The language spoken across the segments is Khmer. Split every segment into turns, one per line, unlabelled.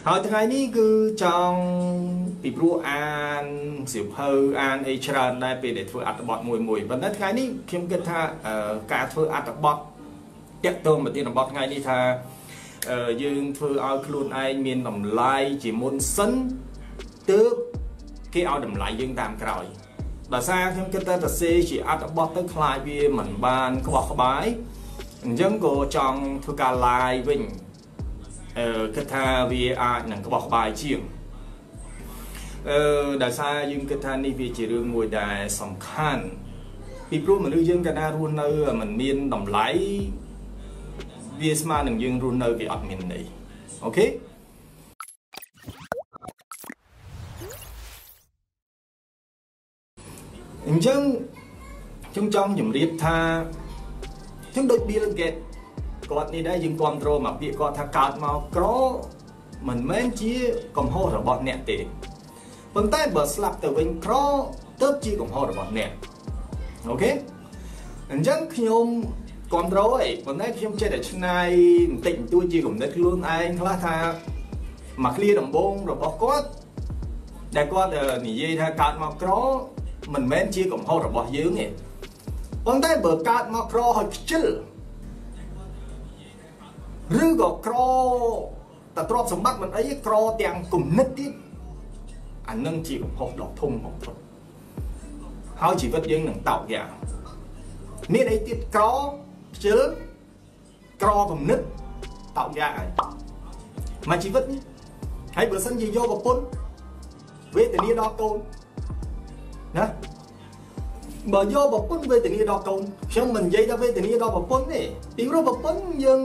ហើយថ្ងៃនេះគឺចង់ពីព្រោះអានសៀវភៅអានអីច្រើនដែរពេលដែលធ្វើអត្ថបទមួយមួយប៉ុន្តែថ្ងៃនេះខ្ញុំគិតថាការធ្វើអត្ថបទតាក់ទងមកទីរបបថ្ងៃនេះថាយើងធ្វើឲ្យខ្លួនឯងមានតម្លៃជាមុនសិនទើបគេឲ្យតម្លៃយើងតាមក្រោយដោយសារខ្ញុំគិតថាទៅសេជាអត្ថបទទៅខ្លាចវាមិនបានក្បោះក្បាយអញ្ចឹងក៏ចង់ធ្វើការ live វិញអឺ គិតថាវាអាចនឹងក្បោះក្បាយជាងអឺដោយសារយើងគិតថានេះវាជារឿងមួយដែលសំខាន់ពីព្រោះមនុស្សយើងកណ្ដាលរស់នៅមិនមានតម្លៃវាស្មើនឹងយើងរស់នៅវាអត់មានន័យអូខេអញ្ចឹងខ្ញុំចង់ជម្រាបថាខ្ញុំដូច Bill Gates គាត់នេះដែរយើងគ្រប់គ្រងមកពាក្យគាត់ថាកើតមកក្រមិនមែនជាកំហុសរបស់អ្នកទេប៉ុន្តែបើស្លាប់ទៅវិញក្រទៅជាកំហុសរបស់អ្នកអូខេអញ្ចឹងខ្ញុំគ្រប់គ្រងអីប៉ុន្តែខ្ញុំចេះតែឆ្នៃបន្តិចបន្តួចជាគំនិតខ្លួនឯងខ្លះថាមកឃ្លាដំបងរបស់គាត់ដែលគាត់និយាយថាកើតមកក្រមិនមែនជាកំហុសរបស់យើងទេប៉ុន្តែបើកើតមកក្រហើយខ្ជិល ឬក៏ក្រតែទ្រព្យសម្បត្តិមិនអីក្រទាំងគំនិតទៀតអានឹងជាកំហុសដ៏ធំបំផុតហើយជីវិតយើងនឹងតោកយ៉ាងមានអីទៀតក្រខ្ជិលក្រគំនិតតោកយ៉ាងហើយមកជីវិតហើយបើសិនជាយកប្រពន្ធវេទនាដល់កូនណា បើយកប្រពន្ធវេទនាដល់កូនខ្ញុំមិននិយាយថាវេទនាដល់ប្រពន្ធទេពីព្រោះប្រពន្ធយើង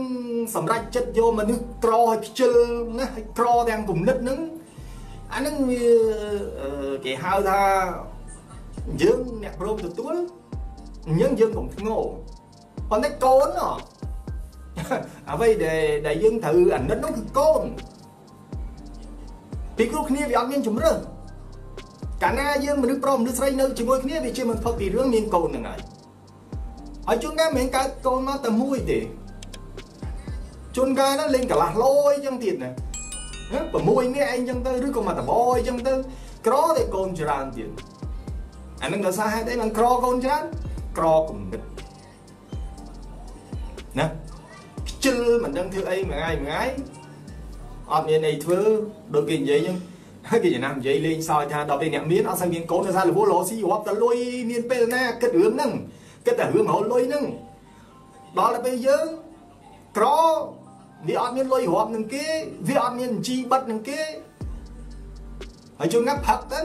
សម្រេចចិត្តយកមនុស្សក្រឲ្យខ្ជិលណាឲ្យក្រទាំងគំនិតហ្នឹងអាហ្នឹងវាគេហៅថាយើងអ្នកព្រមទទួលអញ្ចឹងយើងកុំធ្ងោប៉ុន្តែកូនអ្វីដែលដែលយើងត្រូវអាណិតនោះគឺកូនពីគ្រប់គ្នាវាអត់មានជំរឿន កាលណាយើងមនុស្សប្រុសមនុស្សស្រីនៅជាមួយគ្នាវាជាមិនផុតពីរឿងមានកូនហ្នឹងហើយហើយជួនកាលមិនមែនកើតកូនមកតែមួយទេជួនកាលហ្នឹងលេងកន្លះលយអញ្ចឹងទៀតណា6នាក់ឯងអញ្ចឹងទៅឬក៏មកតបអញ្ចឹងទៅក្រតែកូនច្រើនទៀតអានឹងដោយសារហេតុអីមិនក្រកូនច្រើនក្រគំនិតណាខ្ជិលមិនដឹងធ្វើអីមួយថ្ងៃមួយថ្ងៃអត់មានអីធ្វើដូចគេនិយាយអញ្ចឹង ហើយគេចំណាំនិយាយលេងសើចថាដល់ពេលអ្នកមានអត់សូវមានកូនដោយសាររវល់រស៊ីរាប់តែលុយមានពេលណាគិតរឿងហ្នឹងគិតតែរឿងរហូតលុយហ្នឹងដល់ទៅពេលយើងក្រវាអត់មានលុយរាប់នឹងគេវាអត់មានជីបិទនឹងគេហើយជួនណាផឹកទៅ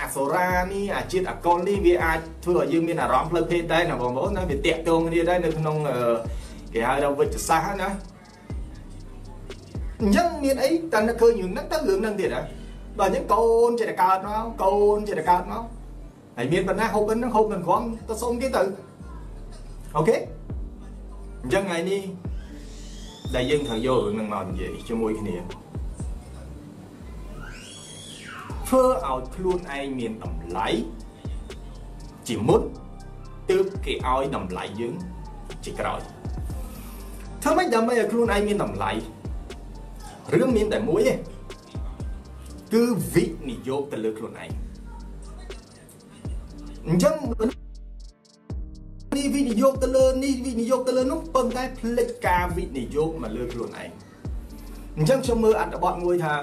អាសូរ៉ានេះអាជាតិអាកុលនេះវាអាចធ្វើឲ្យយើងមានអារម្មណ៍ផ្លូវភេទដែរណាបងប្អូនណាវាតាក់ទងគ្នាដែរនៅក្នុងគេហៅថាវិជ្ជសាស្ត្រណា អញ្ចឹងមានអីតែនឹកឃើញរឿងហ្នឹងទៅរឿងហ្នឹងទៀតហ៎ដល់អញ្ចឹងកូនចេះតែកើតមកកូនចេះតែកើតមកហើយមានបណ្ណាហូបហ្នឹងហូបមិនគ្រាន់ទៅសុំគេទៅអូខេអញ្ចឹងថ្ងៃនេះដែលយើងត្រូវយករឿងហ្នឹងមកនិយាយជាមួយគ្នាធ្វើឲ្យខ្លួនឯងមានតម្លៃជាមុនទើបគេឲ្យតម្លៃយើងជាក្រោយធ្វើម៉េចដើម្បីឲ្យខ្លួនឯងមានតម្លៃ រឿងមានតែមួយទេគឺវិនិយោគទៅលើខ្លួនឯងអញ្ចឹងនេះវិនិយោគទៅលើនេះវិនិយោគទៅលើនោះប៉ុន្តែផ្លិចការវិនិយោគមកលើខ្លួនឯងអញ្ចឹងខ្ញុំមើលអត្ថបទមួយថា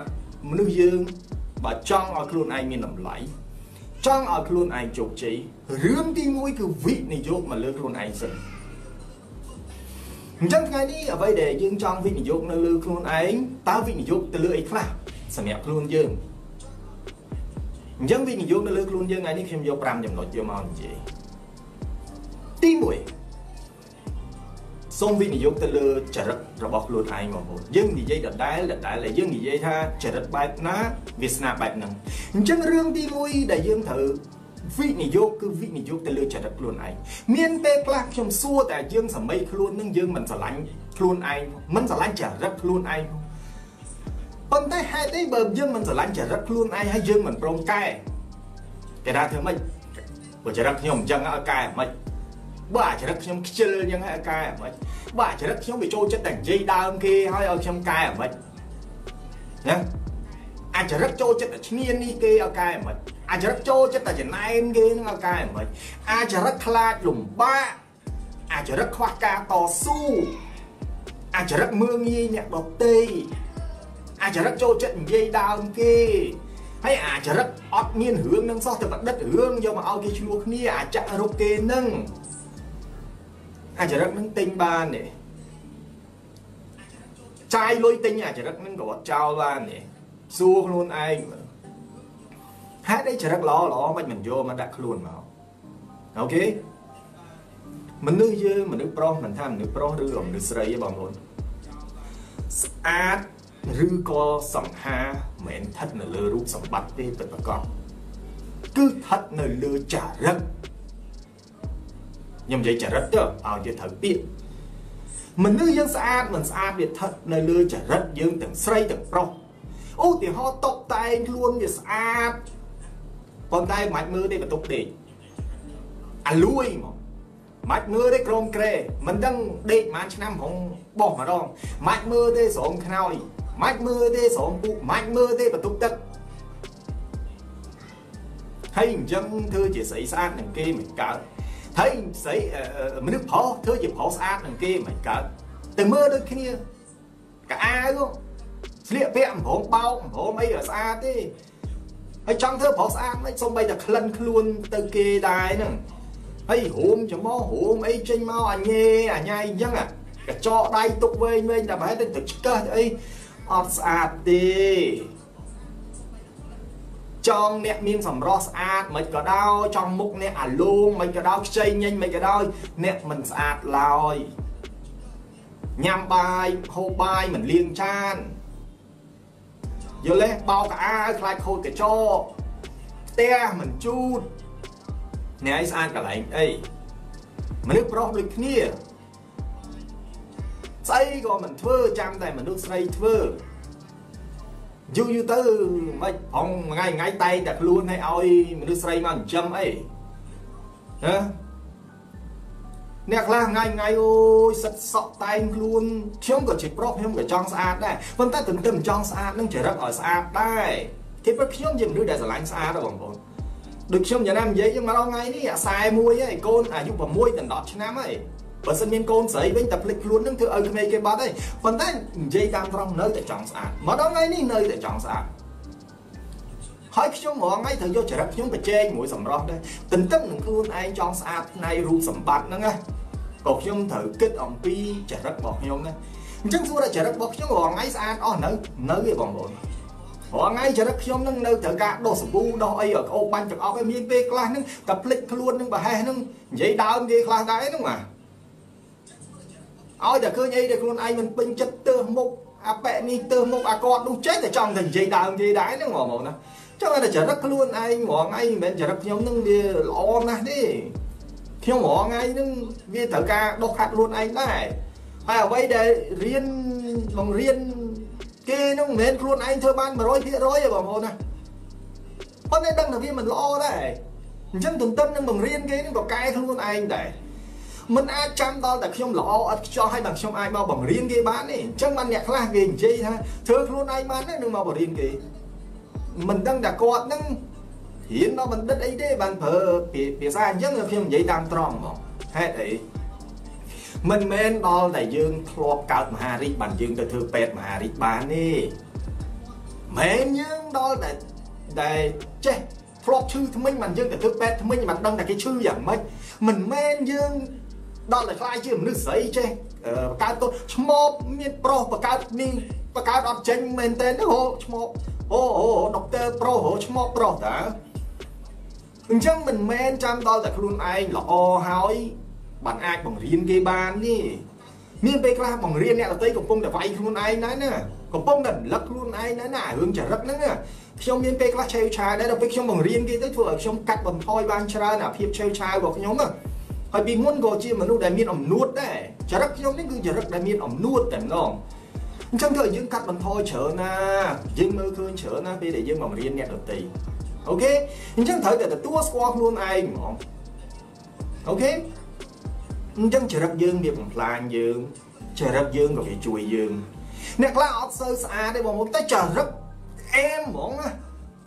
មនុស្សយើងបើចង់ឲ្យខ្លួនឯងមានតម្លៃចង់ឲ្យខ្លួនឯងជោគជ័យរឿងទី1គឺវិនិយោគមកលើខ្លួនឯងសិន អញ្ចឹងថ្ងៃនេះអ្វីដែលយើងចង់វិនិយោគនៅលើខ្លួនឯងតើវិនិយោគទៅលើអីខ្លះសម្រាប់ខ្លួនយើងអញ្ចឹងវិនិយោគនៅលើខ្លួនយើងថ្ងៃនេះខ្ញុំយក5ចំណុចយកមកនិយាយទី1សូមវិនិយោគទៅលើចរិតរបស់ខ្លួនឯងបងប្អូនយើងនិយាយដដែលដដែលដែលយើងនិយាយថាចរិតបែបណាវាសនាបែបហ្នឹងអញ្ចឹងរឿងទី1ដែលយើងត្រូវ វិនិយោគគឺវិនិយោគទៅលើចរិតខ្លួនឯងមានពេលខ្លះខ្ញុំសួរតែយើងសម័យខ្លួននឹងយើងមិនស្រឡាញ់ខ្លួនឯងមិនស្រឡាញ់ចរិតខ្លួនឯងប៉ុន្តែហេតុអីបើយើងមិនស្រឡាញ់ចរិតខ្លួនឯងហើយយើងមិនព្រមកែគេថាធ្វើម៉េចបើចរិតខ្ញុំអញ្ចឹងឲ្យកែមិនបើអាចរិតខ្ញុំខ្ជិលអញ្ចឹងហើយកែអ្មិចបើអាចរិតខ្ញុំវាចូលចិត្តតែនិយាយដើមគេហើយឲ្យខ្ញុំកែអ្មិចណា អាចរិតចូលចិត្តតែឈ្នាននេះគេឲ្យកែមិនអាចរិតចូលចិត្តតែចំណែនគេនឹងឲ្យកែមិនអាចរិតខ្លាចលំបាកអាចរិតខ្វះការតស៊ូអាចរិតមើងងាយអ្នកដតីអាចរិតចូលចិត្តនិយាយដើមគេហើយអាចរិតអត់មានរឿងនឹងសោះទៅប្រឌិតរឿងយកមកឲ្យគេឈ្លោះគ្នាអាចរកគេនឹងអាចរិតនឹងទិញបានទេចាយលុយទិញអាចរិតនឹងក៏អត់ចោលបានទេ សួរខ្លួនឯងហេតុអីចរិតល្អល្អមិនមិនយកមកដាក់ខ្លួនមកអូខេមនុស្សយើងមនុស្សប្រុសមិនថាមនុស្សប្រុសឬមនុស្សស្រីទេបងប្អូនស្អាតឬក៏សង្ហាមិនស្ថិតនៅលើរូបសម្បត្តិទេពិតប្រាកដគឺស្ថិតនៅលើចរិតខ្ញុំនិយាយចរិតទៅឲ្យជាត្រូវពាក្យមនុស្សយើងស្អាតមិនស្អាតវាស្ថិតនៅលើចរិតយើងទាំងស្រីទាំងប្រុស ឧទាហរណ៍តុបតែងខ្លួនវាស្អាតប៉ុន្តែមិនអាចមើលទេបន្ទប់ដេកអាលួយមកមិនអាចមើលទេក្រមក្រែមិនដឹងដេកប្រហែលឆ្នាំផងបោះម្ដងមិនអាចមើលទេស្រោមខ្នើយមិនអាចមើលទេស្រោមពុកមិនអាចមើលទេបន្ទប់ទឹកហើយអញ្ចឹងធ្វើជាស្អីស្អាតនឹងគេមិនកើតហើយស្អីមនុស្សប្រុសធ្វើជាប្រុសស្អាតនឹងគេមិនកើតទៅមើលដូចគ្នាកៅអាវ ស្លៀកពាក់អំប្រងបោកអំប្រងអីស្អាតទេហើយចង់ធ្វើប្រុសស្អាតមិនសូម្បីតែក្លិនខ្លួនទៅគេដែរហ្នឹងហើយរួមច្មោះរួមអីចេញមកអញេអញ៉ៃអញ្ចឹងកញ្ចក់ដៃទុកវែងវែងតែប្រហែលទៅទឹកឆ្កឹះអីអត់ស្អាតទេចង់អ្នកមានសម្រស់ស្អាតមិនក៏ដោយចង់មុខអ្នកអាលូងមិនក៏ដោយខ្ចីញញមិនក៏ដោយអ្នកមិនស្អាតឡើយញ៉ាំបាយហូបបាយមិនលាងចាន យល់ទេបោកកអាវខ្លាចខូចកញ្ចក់ផ្ទះមិនជូតអ្នកឯងស្អាតកន្លែងអីមនុស្សប្រុសដូចគ្នាស្អីក៏មិនធ្វើចាំតែមនុស្សស្រីធ្វើយូរយូរទៅមិនផងថ្ងៃថ្ងៃតែងតែខ្លួនឲ្យឲ្យមនុស្សស្រីមកចិញ្ចឹមអីណា អ្នកខ្លះថ្ងៃថ្ងៃអូយសិតសក់តែងខ្លួនខ្ញុំក៏ជាប្រុសខ្ញុំក៏ចង់ស្អាតដែរប៉ុន្តែទន្ទឹមចង់ស្អាតនឹងចរិតឲ្យស្អាតដែរគេព្រោះខ្ញុំជាមនុស្សដែលស្រឡាញ់ស្អាតបងប្អូនដូចខ្ញុំយ៉ាងណានិយាយយើងមកដល់ថ្ងៃនេះអាខ្សែមួយហើយកូនអាយុ6ដល់10ឆ្នាំហើយបើសិនមានកូនស្រីវិញតែភ្លេចខ្លួននឹងធ្វើឲ្យក្មេងគេបាត់ហើយប៉ុន្តែនិយាយតាមត្រង់នៅតែចង់ស្អាតមកដល់ថ្ងៃនេះនៅតែចង់ស្អាត ហើយខ្ញុំរងថ្ងៃត្រូវយកចរិតខ្ញុំប្រជែងមួយសម្រស់ដែរទន្ទឹមនឹងខ្លួនឯងចង់ស្អាតផ្នែករូបសម្បត្តិហ្នឹងណាក៏ខ្ញុំត្រូវគិតអំពីចរិតរបស់ខ្ញុំណាអញ្ចឹងសួរថាចរិតរបស់ខ្ញុំរងថ្ងៃស្អាតអស់នៅនៅទេបងប្អូនរាល់ថ្ងៃចរិតខ្ញុំនឹងនៅត្រូវការដោះសាប៊ូដោះអីឲ្យក្អូបបាញ់ទាំងអស់ឲ្យមានពេលខ្លះនឹងតែភ្លេចខ្លួននឹងប្រហែសនឹងនិយាយដើមគេខ្លះដែរហ្នឹងបាទឲ្យតែឃើញអីដែលខ្លួនឯងមិនពេញចិត្តទើសមុខអាប៉ែនេះទើសមុខអាគាត់នោះចេះតែចង់តែនិយាយដើមគេដែរហ្នឹងហ្មងណា ចង់តែចរិតខ្លួនឯងហ្មងឯងមិនមែនចរិតខ្ញុំនឹងវាល្អណាស់ទេខ្ញុំហ្មងឯងនឹងវាត្រូវការដុសខាត់ខ្លួនឯងដែរហើយអ្វីដែលរៀនបង្រៀនគេនឹងមិនមែនខ្លួនឯងធ្វើបាន100%ទេបងប្អូនណាប៉ុន្តែដឹងថាវាមិនល្អដែរអញ្ចឹងទន្ទឹមនឹងបង្រៀនគេនឹងក៏កែខ្លួនឯងដែរមិនអាចចាំដល់តែខ្ញុំល្អអត់ខ្ចោះឲ្យបានខ្ញុំអាចមកបង្រៀនគេបានទេអញ្ចឹងបានអ្នកខ្លះគេនិយាយថាធ្វើខ្លួនឯងបានទេនឹងមកបង្រៀនគេ មិនដឹងតែគាត់នឹងរៀនដល់បណ្ឌិតអីទេបានប្រើភាសាអញ្ចឹងខ្ញុំនិយាយតាមត្រង់ហ្មងហេតុអីមិនមែនដល់តែយើងធ្លាប់កើតមហារាជបានយើងទៅធ្វើពេទ្យមហារាជបានទេមែនយើងដល់តែដែលចេះធ្លាប់ឈឺថ្មិញបានយើងទៅធ្វើពេទ្យថ្មិញបានដឹងតែគេឈឺយ៉ាងម៉េចមិនមែនយើងដល់តែខ្លាយជាមនុស្សស្រីចេះបង្កើតកូនឈ្មោះមានប្រុសបង្កើតនេះបង្កើតអត់ចេញមែនទេហូឈ្មោះ អូអូដុកទ័រប្រុសហូឈ្មោះប្រុសតាអញ្ចឹងមិនមែនចាំដល់តែខ្លួនឯងល្អហើយបានអាចបង្រៀនគេបានទេមានពេលខ្លះបង្រៀនអ្នកដទៃកំពុងតែវាយខ្លួនឯងណាណាកំពុងតែរំលឹកខ្លួនឯងណាណារឿងចរិតហ្នឹងខ្ញុំមានពេលខ្លះឆេវឆាវដែរដល់ពេលខ្ញុំបង្រៀនគេទៅធ្វើឲ្យខ្ញុំកាត់បន្ថយបានច្រើនអាភាពឆេវឆាវរបស់ខ្ញុំហើយពីមុនក៏ជាមនុស្សដែលមានអំនួតដែរចរិតខ្ញុំនេះគឺចរិតដែលមានអំនួតតែម្ដង អញ្ចឹងធ្វើឲ្យយើងកាត់បន្ថយច្រើនណាយើងមើលឃើញច្រើនណាពេលដែលយើងបង្រៀនអ្នកដទៃអូខេអញ្ចឹងត្រូវតែទទួលស្គាល់ខ្លួនឯងហ្មងអូខេអញ្ចឹងចរិតយើងវាបំផ្លាញយើងចរិតយើងក៏វាជួយយើងអ្នកខ្លះអត់សូវស្អាតទេបងប្អូនតែចរិតអែមហ្មងណា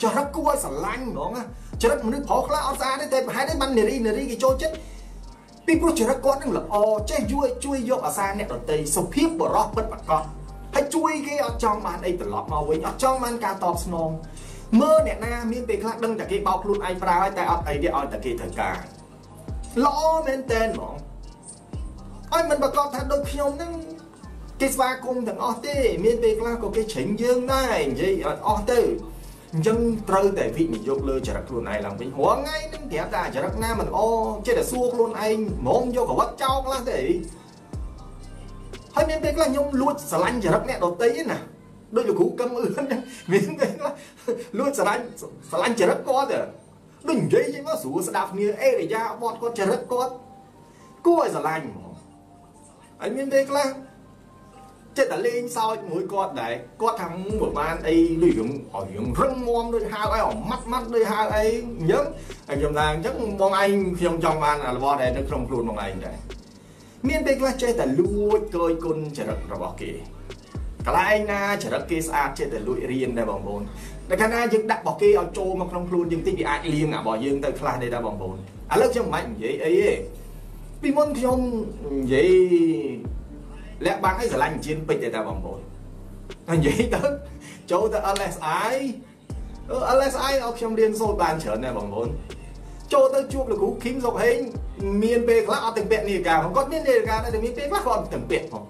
ចរិតគួរឲ្យស្រឡាញ់ហ្មងណាចរិតមនុស្សប្រុសខ្លះអត់ស្អាតទេតែប្រហែលទេបាននារីនារីគេចូលចិត្តពីព្រោះចរិតគាត់នឹងល្អចេះជួយជួយយកអាសាអ្នកដតីសុភាពបរោះពិតប្រាកដ ហើយជួយគេអត់ចង់បានអីត្រឡប់មកវិញអត់ចង់បានការតបស្នងមើលអ្នកណាមានពេលខ្លះដឹងតែគេបោកខ្លួនឯងប្រើហើយតែអត់អីទេឲ្យតែគេត្រូវការល្អមែនតើហ្មងឲ្យមិនប្រកបថាដូចខ្ញុំហ្នឹងគេស្វាគមន៍ទាំងអស់ទេមានពេលខ្លះក៏គេច្រិញយើងដែរនិយាយអត់អស់ទៅអញ្ចឹងត្រូវតែវិនិយោគលើចរិតខ្លួនឯងឡើងវិញរាល់ថ្ងៃហ្នឹងប្រាប់ថាចរិតណាមិនល្អចេះតែសួរខ្លួនឯងហ្មងយកកវត្តចោលខ្លះទេ ហើយមានពេលខ្លះខ្ញុំលួចស្រឡាញ់ចរិតអ្នកដតីណាដូចលោកគ្រូកឹមអឿនមានពេលខ្លះលួចស្រឡាញ់ស្រឡាញ់ចរិតគាត់ទៅដូចនិយាយមកស្រួលស្ដាប់គ្នាអេរយាបត់គាត់ចរិតគាត់គួរឲ្យស្រឡាញ់ហ្មងហើយមានពេលខ្លះចិត្តតែលេងសើចមួយគាត់ដែរគាត់ថាប្រហែលអីដូចរឿងឲ្យរឿងរឹងមាំដូចហៅឲ្យអម៉ាត់ម៉ាត់ដូចហៅអីអញ្ចឹងហើយខ្ញុំថាអញ្ចឹងបងឯងខ្ញុំចង់បានរបស់ដែលនៅក្នុងខ្លួនបងឯងដែរ មានពេលខ្លះចេះតែលួចកយគុណចរិតរបស់គេកន្លែងណាចរិតគេស្អាតចេះតែលួចរៀនដែរបងប្អូនតែកាលណាយើងដាក់របស់គេឲ្យចូលមកក្នុងខ្លួនយើងតិចវាអាចលៀងរបស់យើងទៅខ្លះដែរបងប្អូនឥឡូវខ្ញុំមិនបាច់និយាយអីទេពីមុនខ្ញុំនិយាយលាក់បាំងឲ្យស្រឡាញ់អញ្ជៀនពេជ្រទេតាបងប្អូនហើយនិយាយទៅចូលទៅ LSI LSI ឲ្យខ្ញុំរៀនសូត្របានច្រើនដែរបងប្អូន ចូលទៅជួបលោកគ្រូឃីមសុកហេងមានពេលខ្លះអត់ទាំងពាក់នាឡិកាផងគាត់មាននាឡិកាតែមានពេលខ្លះគាត់អត់ទាំងពាក់ផង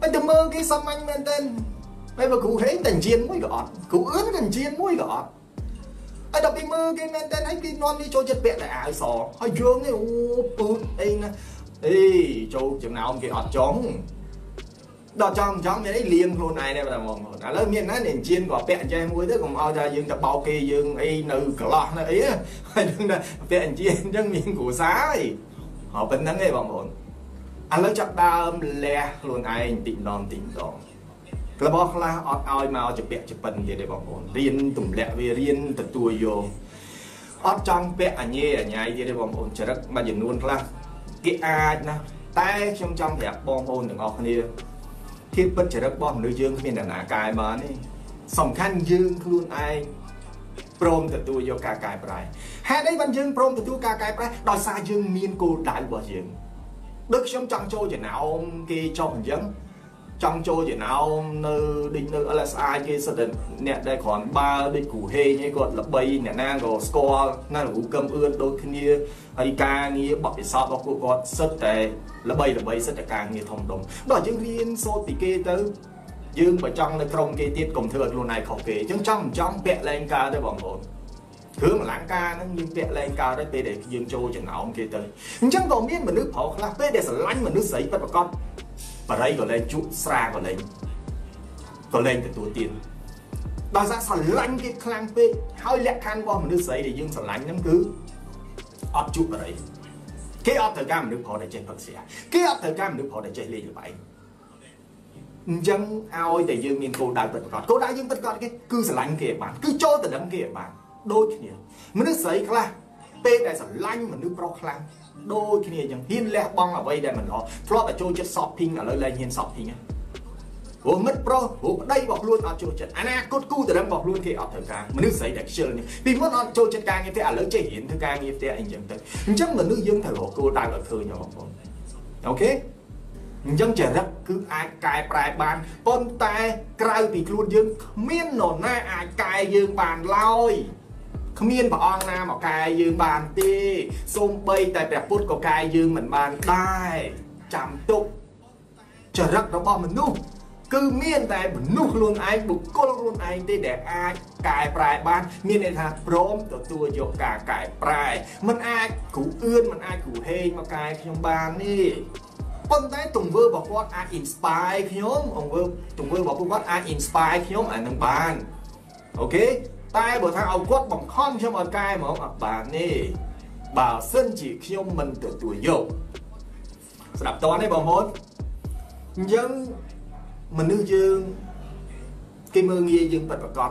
ហើយទៅមើលគេសាមញ្ញមែនទែនហើយបើគ្រូហេងតែអញ្ជៀនមួយក៏អត់គ្រូអឿនក៏អញ្ជៀនមួយក៏អត់ហើយដល់ពេលមើលគេមែនទែនហើយគេនាំនេះចូលចិត្តពាក់តែអាវសហើយយើងនេះអូពូតអីណាអេចូលចំណោមគេអត់ចង់ ដល់ចង់ចង់មានអីលៀងខ្លួនឯងដែរបងប្អូនឥឡូវមានណាអ្នកជៀនក៏ពាក់អញ្ចេះមួយទៅកុំឲ្យថាយើងទៅបោកគេយើងអីនៅកន្លោះនៅអីហើយនឹងពាក់អញ្ចេះអញ្ចឹងមានគ្រួសារហើយហើយប៉ុណ្្នឹងឯងបងប្អូនឥឡូវចាប់ដើមលះខ្លួនឯងតិចម្ដងតិចម្ដងរបស់ខ្លះអត់ឲ្យមកជពាក់ជពិនទៀតទេបងប្អូនរៀនទម្លាក់វារៀនទទួលយកអត់ចង់ពាក់អញេអញ្ញាយទៀតទេបងប្អូនចរិតមួយចំនួនខ្លះគេអាចណាតែខ្ញុំចង់ប្រាប់បងប្អូនទាំងអស់គ្នា ធៀបពិតចរិតរបស់មនុស្សយើងគ្មានអ្នកណាកែបានទេសំខាន់យើងខ្លួនឯងព្រមទទួលយកការកែប្រែហេតុអីបានយើងព្រមទទួលការកែប្រែដោយសារយើងមានគោលដៅរបស់យើងដូចខ្ញុំចង់ចូលចំណោមគេចុះអញ្ចឹង ចង់ចូលចំណោមនៅដូចនៅ LSI គេសិតតែអ្នកដែលគ្រាន់បើដូចគ្រូហេងឯងគាត់ល្បីអ្នកណាក៏ស្គាល់ណាគ្រូកឹមអឿនដូចគ្នាហើយការងារបបិសោតរបស់ពួកគាត់សិតតែល្បីល្បីសិតតែការងារធំដុំដល់យើងរៀនសូត្រពីគេទៅយើងបើចង់នៅក្រុមគេទៀតកុំធ្វើឲ្យខ្លួនឯងខុសគេអញ្ចឹងចង់មិនចង់ពាក់លែងកើតទេបងប្អូនគ្រឿងអលង្ការហ្នឹងយើងពាក់លែងកើតទៅពេលដែលយើងចូលចំណោមគេទៅអញ្ចឹងក៏មានមនុស្សប្រុសខ្លះពេលដែលស្រឡាញ់មនុស្សស្រីពិតប្រាកដ បរិយក៏លែងជក់ស្រាក៏លែងក៏លែងទទួលទានដោយសារស្រឡាញ់គេខ្លាំងពេកហើយលក្ខខណ្ឌរបស់មនុស្សស្រីដែលយើងស្រឡាញ់ហ្នឹងគឺអត់ជក់បរិយគេអត់ត្រូវការមនុស្សប្រុសដែលចេះផឹកស្រាគេអត់ត្រូវការមនុស្សប្រុសដែលចេះលេងល្បែងអញ្ចឹងឲ្យតែយើងមានគោលដៅពិតប្រាកដគោលដៅយើងពិតប្រាកដគេគឺស្រឡាញ់គេឲ្យបានគឺចូលទៅដឹងគេឲ្យបានដូចគ្នាមនុស្សស្រីខ្លះពេលដែលស្រឡាញ់មនុស្សប្រុសខ្លាំង ដូចគ្នាអញ្ចឹងហ៊ានលះបង់អ្វីដែលមិនល្អធ្លាប់តែចូលចិត្ត shopping ឥឡូវលែងហ៊ាន shopping ហ្នឹងព្រោះមិត្តប្រុសព្រោះប្តីរបស់ខ្លួនអត់ចូលចិត្តអនាគតគូតរឹងរបស់ខ្លួនគេអត់ត្រូវការមនុស្សស្រីដែលខ្ជិលនេះពីមុនអត់ចូលចិត្តការងារផ្ទះឥឡូវចេះរៀនធ្វើការងារផ្ទះអីចឹងទៅអញ្ចឹងមនុស្សយើងត្រូវរកគោលដៅឲ្យឃើញបងប្អូនអូខេអញ្ចឹងចរិតគឺអាចកែប្រែបានប៉ុន្តែក្រៅពីខ្លួនយើងគ្មាននរណាអាចកែយើងបានឡើយ គ្មានព្រះអង្គណាមកកែយើងបានទេសូម្បីតែព្រះពុទ្ធក៏កែយើងមិនបានដែរចាំទុកចរិតរបស់មនុស្សគឺមានតែមនុស្សខ្លួនឯងបុគ្គលខ្លួនឯងទេដែលអាចកែប្រែបានមានន័យថាព្រមទទួលយកការកែប្រែมันអាចគ្រូអឿនมันអាចគ្រូហេងមកកែខ្ញុំបាននេះប៉ុន្តែទង្វើរបស់គាត់អាច inspire ខ្ញុំអង្គើទង្វើរបស់ពួកគាត់អាច inspire ខ្ញុំអានឹងបានអូខេ តែបើថាឲ្យគាត់បង្ខំខ្ញុំឲ្យកែហ្មងអត់បានទេបើសិនជាខ្ញុំមិនទទួលយកស្ដាប់តនេះបងប្អូនអញ្ចឹងមនុស្សយើងគេមើលងាយយើងពិតប្រកប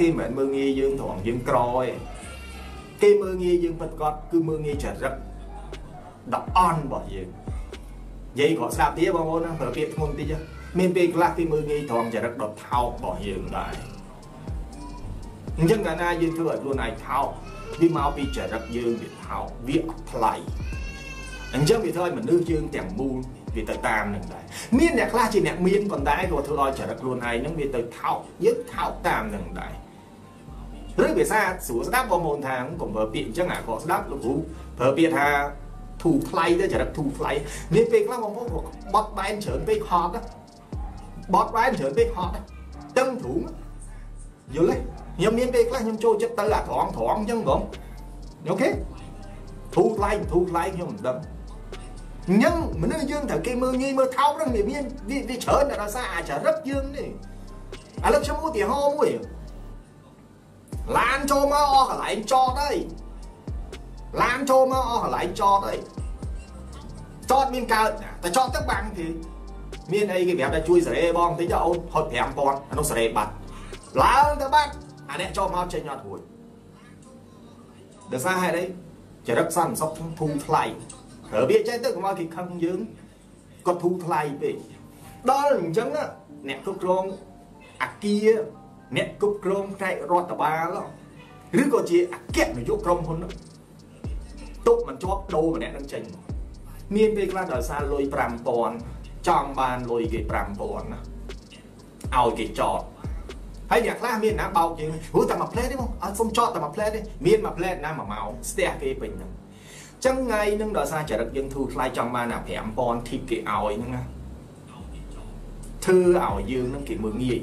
គេមិនមែនមើលងាយយើងត្រង់យើងក្រទេគេមើលងាយយើងពិតប្រកបគឺមើលងាយចរិតដ៏អន់របស់យើងនិយាយគាត់ស្ដាប់ទៀតបងប្អូនណាប្រើពាក្យធ្ងន់តិចមានពេលខ្លះគេមើលងាយត្រង់ចរិតដ៏ថោករបស់យើងដែរ អញ្ចឹងកាលណាយើងធ្វើឲ្យខ្លួនឯងថោកវាមកពីចរិតយើងវាថោកវាអត់ថ្លៃអញ្ចឹងវាធ្វើឲ្យមនុស្សយើងទាំងមូលវាទៅតាមនឹងដែរមានអ្នកខ្លះជាអ្នកមានប៉ុន្តែក៏ធ្វើឲ្យចរិតខ្លួនឯងនឹងវាទៅថោកយើងថោកតាមនឹងដែរឬភាសាស្រួលស្ដាប់បងប្អូនថាកុំប្រើពាក្យអញ្ចឹងអាក៏ស្ដាប់លោកគ្រូប្រើពាក្យថាធូរថ្លៃទៅចរិតធូរថ្លៃមានពេលខ្លះបងប្អូនក៏បត់បែនច្រើនពេកហត់បត់បែនច្រើនពេកហត់តឹងធូរយល់ទេ ខ្ញុំមានពេលខ្លះខ្ញុំចូលចិត្តទៅអាត្រង់ត្រង់អញ្ចឹងបងអូខេធូរថ្លៃធូរថ្លៃខ្ញុំមិនដឹងអញ្ចឹងមនុស្សយើងត្រូវគេមើលងាយមើលថោកហ្នឹងវាមានវាច្រើនតែដោយសារអាចរិតយើងនេះឥឡូវខ្ញុំឧទាហរណ៍មួយឡានចូលមកអស់កន្លែងចតហើយឡានចូលមកអស់កន្លែងចតហើយចតមានកើតតែចតទឹកបាំងទេមានអីគេប្រាប់ថាជួយសេរីបងបន្តិចទៅអូនហត់5000អានោះសេរីបាត់ឡើងទៅបាត់ អាអ្នកចូលមកចេញអត់រួចដោយសារហេតុអីចរិតសន្តិសុខធូរថ្លៃប្រើវាចេះទៅកុំឲ្យគេខឹងយើងគាត់ធូរថ្លៃពេកដល់អញ្ចឹងអ្នកគ្រប់គ្រងអាគារអ្នកគ្រប់គ្រងផ្នែករដ្ឋបាលឬក៏ជាអគ្គនាយកក្រុមហ៊ុនទុកមិនជាប់ដូរម្នាក់នឹងចេញមានពេលខ្លះដោយសារលុយ5000ចង់បានលុយគេ5000ណាឲ្យគេចត ហើយអ្នកខ្លះមានណាបោកយើងហូតែមួយផ្លែទេបងអត់សុំចតតែមួយផ្លែទេមានមួយផ្លែណាមួយម៉ោងស្ទះគេពេញហ្នឹងចឹងថ្ងៃហ្នឹងដោយសារចរិតយើងធូរថ្លៃចង់បានអា5000ធីបគេឲ្យហ្នឹងណាធ្វើឲ្យយើងហ្នឹងគេមើលងាយ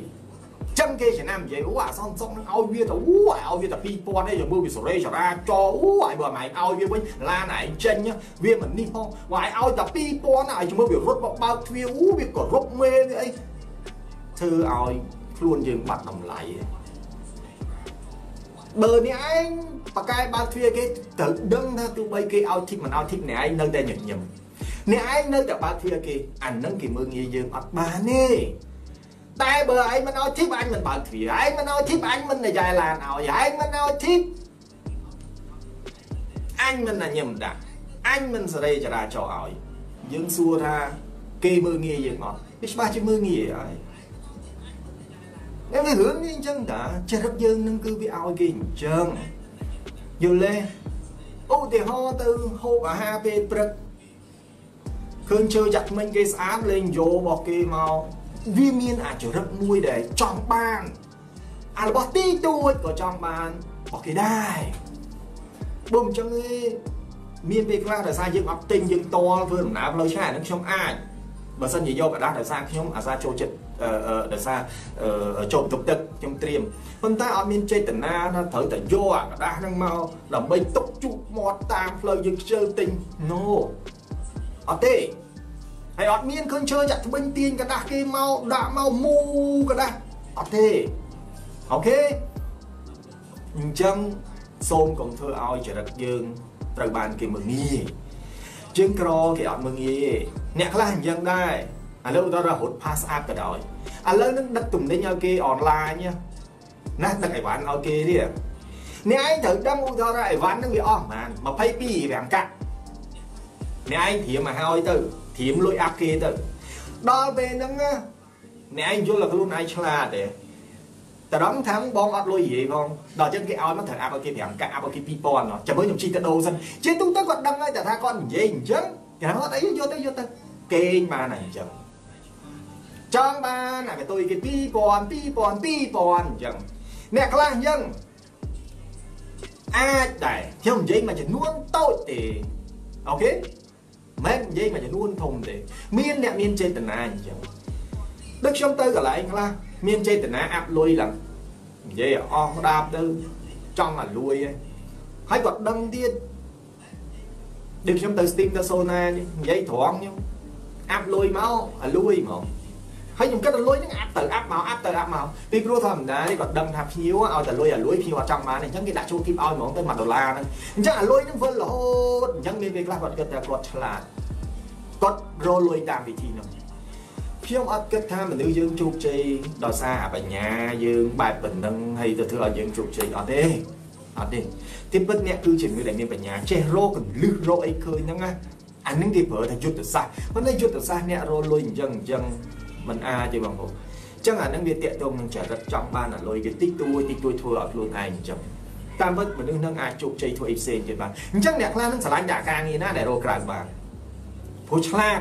ចឹងគេចំណាំនិយាយអូអាសនសុកនឹងឲ្យវាទៅអូឲ្យវាតែ2000ទេយកមើលវាសេរីចារាចអូឲ្យបើម៉ែឲ្យវាវិញឡានឯងចេញវាមិននេះផងវាឲ្យតែ2000ឲ្យមើលវារត់មកបើកទ្វារអូវាក៏រត់មេអីធ្វើឲ្យ ខ្លួនយើងបាត់តម្លៃបើនេះឯងបកកែបើកទ្វារគេត្រូវដឹងថាទោះបីគេឲ្យធីបមិនឲ្យធីបអ្នកឯងនៅតែញញឹមអ្នកឯងនៅតែបើកទ្វារគេអានឹងគេមើលងាយយើងអត់បានទេតែបើឯងមិនឲ្យធីបអញមិនបើកទ្វារឯងមិនឲ្យធីបអញមិននិយាយឡានឲ្យឯងមិនឲ្យធីបអញមិនញញឹមដាក់អញមិនសេរីចរាចរឲ្យយើងសួរថាគេមើលងាយយើងអត់វាច្បាស់ជាមើលងាយហើយ តែវារឿងនេះអញ្ចឹងតាចរិតយើងនឹងគឺវាឲ្យគេអញ្ចឹងយល់ទេឧទាហរណ៍ទៅហូបអាហារពេលព្រឹកឃើញជើចាក់ថ្មិញគេស្អាតលេងយោរបស់គេមកវាមានអាចរិតមួយដែលចង់បានអារបស់ទីទួចក៏ចង់បានរបស់គេដែរបើមិនចឹងទេមានពេលខ្លះដោយសារយើងអត់ទិញយើងតល់ធ្វើដំណើរផ្លូវឆ្ងាយហ្នឹងខ្ញុំអាចបើសិនជាយកกระดาษដោយសារខ្ញុំអាសាចូលចិត្ត ដោយសារចូលបន្ទប់ទឹកខ្ញុំត្រៀមប៉ុន្តែអត់មានចេតនាថាត្រូវតែយកអាกระดาษហ្នឹងមកដើម្បីទុកជក់មាត់តាមផ្លូវយើងខ្ជិលទិញ no អត់ទេហើយអត់មានឃើញឈើចាក់ត្បិញទាញกระดาษគេមកដាក់មកមូกระดาษអត់ទេអូខេអញ្ចឹងសូមកុំធ្វើឲ្យចរិតយើងត្រូវបានគេមើលងាយជាងក្រគេអត់មើលងាយទេអ្នកខ្លះអញ្ចឹងដែរ ឥឡូវឧទាហរណ៍រត់ pass app ក៏ដោយឥឡូវនឹងដឹកទំនិញឲ្យគេអនឡាញណាដឹកអីវ៉ាន់ឲ្យគេទៀតអ្នកឯងត្រូវដឹងឧទាហរណ៍អីវ៉ាន់នឹងវាអស់ប្រហែល22រាំកាក់អ្នកឯងធៀមមកហើយទៅធៀមលុយអាប់គេទៅដល់ពេលហ្នឹងអ្នកឯងយល់ថាខ្លួនឯងឆ្លាតទេតរំថាបងអត់លុយនិយាយផងដល់ចឹងគេឲ្យមកត្រូវអាប់ឲ្យគេ5កាក់អាប់ឲ្យគេ2000ចាំមើលខ្ញុំជីកទៅដូរសិនជាទូទៅគាត់ដឹងហើយតែថាគាត់និយាយអញ្ចឹងគេអត់អីយកទៅយកទៅគេងបានអញ្ចឹង ចង់បានអាកតុយគេ2000 2000 2000អញ្ចឹងអ្នកខ្លះអញ្ចឹងអាចដែរខ្ញុំនិយាយមួយចំនួនតូចទេអូខេមិននិយាយមួយចំនួនធំទេ មានអ្នកមានចេតនាអញ្ចឹងដូចខ្ញុំទៅកន្លែងខ្លះមានចេតនាអាប់លុយឡើងនិយាយអស់ដាបទៅចង់ឲ្យលួយហើយគាត់ដឹងទៀតដូចខ្ញុំទៅ Steam ទៅ Sona និយាយត្រង់ខ្ញុំអាប់លុយមកឲ្យលួយហ្មង ហើយខ្ញុំគិតថាលុយហ្នឹងអាប់ទៅអាប់មកអាប់ទៅអាប់មកពីព្រោះធម្មតានេះគាត់ដឹងថាភ្ញៀវឲ្យតែលុយឲ្យលុយភ្ញៀវអត់ចង់បានអញ្ចឹងគេដាក់ចូលគីបឲ្យហ្មងទៅ1ដុល្លារហ្នឹងអញ្ចឹងអាលុយហ្នឹងវិលរហូតអញ្ចឹងមានពេលខ្លះគាត់គិតថាគាត់ឆ្លាតគាត់រលុយតាមវិធីហ្នឹងខ្ញុំអត់គិតថាមនុស្សយើងជោគជ័យដោយសារបញ្ញាយើងបែបប៉ុណ្ណឹងហើយទៅធ្វើឲ្យយើងជោគជ័យអត់ទេអត់ទេទីពិតអ្នកគឺជាមនុស្សដែលមានបញ្ញាចេះរកកលឹះរកអីឃើញហ្នឹងណាអានឹងគេប្រើថាយុទ្ធសាស្ត្រប៉ុន្តែយុទ្ធសាស្ត្រអ្នករលុយអញ្ចឹងអញ្ចឹង มันអាចទេបងប្អូនអញ្ចឹងអានឹងវាតាក់ទងនឹងចរិតចង់បានអាលុយគេតិចតួចតិចតួចធ្វើឲ្យខ្លួនឯងអញ្ចឹងតាមពិតមនុស្សនឹងអាចជោគជ័យធ្វើអីផ្សេងទៀតបានអញ្ចឹងអ្នកខ្លះនឹងឆ្លាញ់ដាក់ការងារណាដែលរកក្រៅបានព្រោះឆ្លាត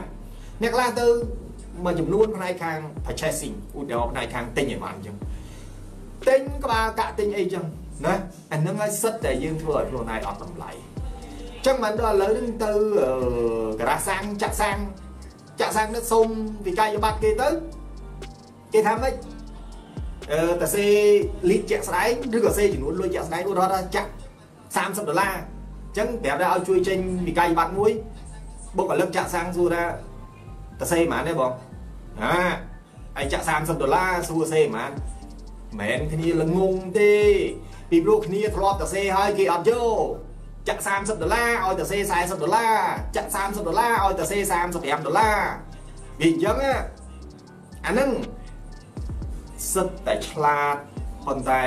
អ្នកខ្លះទៅមួយចំនួនផ្នែកខាង purchasing ឧទាហរណ៍ផ្នែកខាងទិញឲ្យបានអញ្ចឹងទិញក្បាលកាក់ទិញអីចឹងណាអានឹងឲ្យសិតតែយើងធ្វើឲ្យខ្លួនឯងអត់តម្លៃចឹងមិនដល់ឥឡូវនេះទៅការ៉ាសាំងចាក់សាំង ចាក់សាំងនេះសុំវិក័យប័ត្រគេទៅគេថាម៉េចអឺតាសេលីតជាក់ស្ដែងឬក៏សេចំនួនលុយជាក់ស្ដែងឧទាហរណ៍ចាក់30ដុល្លារអញ្ចឹងប្រាប់ថាឲ្យជួយចេញវិក័យប័ត្រមួយបុគ្គលិកចាក់សាំងសួរថាតាសេប៉ុន្មានទេបងហាឯចាក់30ដុល្លារសួរសេប៉ុន្មានមិនគ្នាល្ងងទេពីព្រោះគ្នាធ្លាប់តាសេហើយគេអត់យក ចាក់30ដុល្លារឲ្យតាសេ40ដុល្លារចាក់30ដុល្លារឲ្យតាសេ35ដុល្លារវាអញ្ចឹងអាហ្នឹងសិតតែឆ្លាតប៉ុន្តែ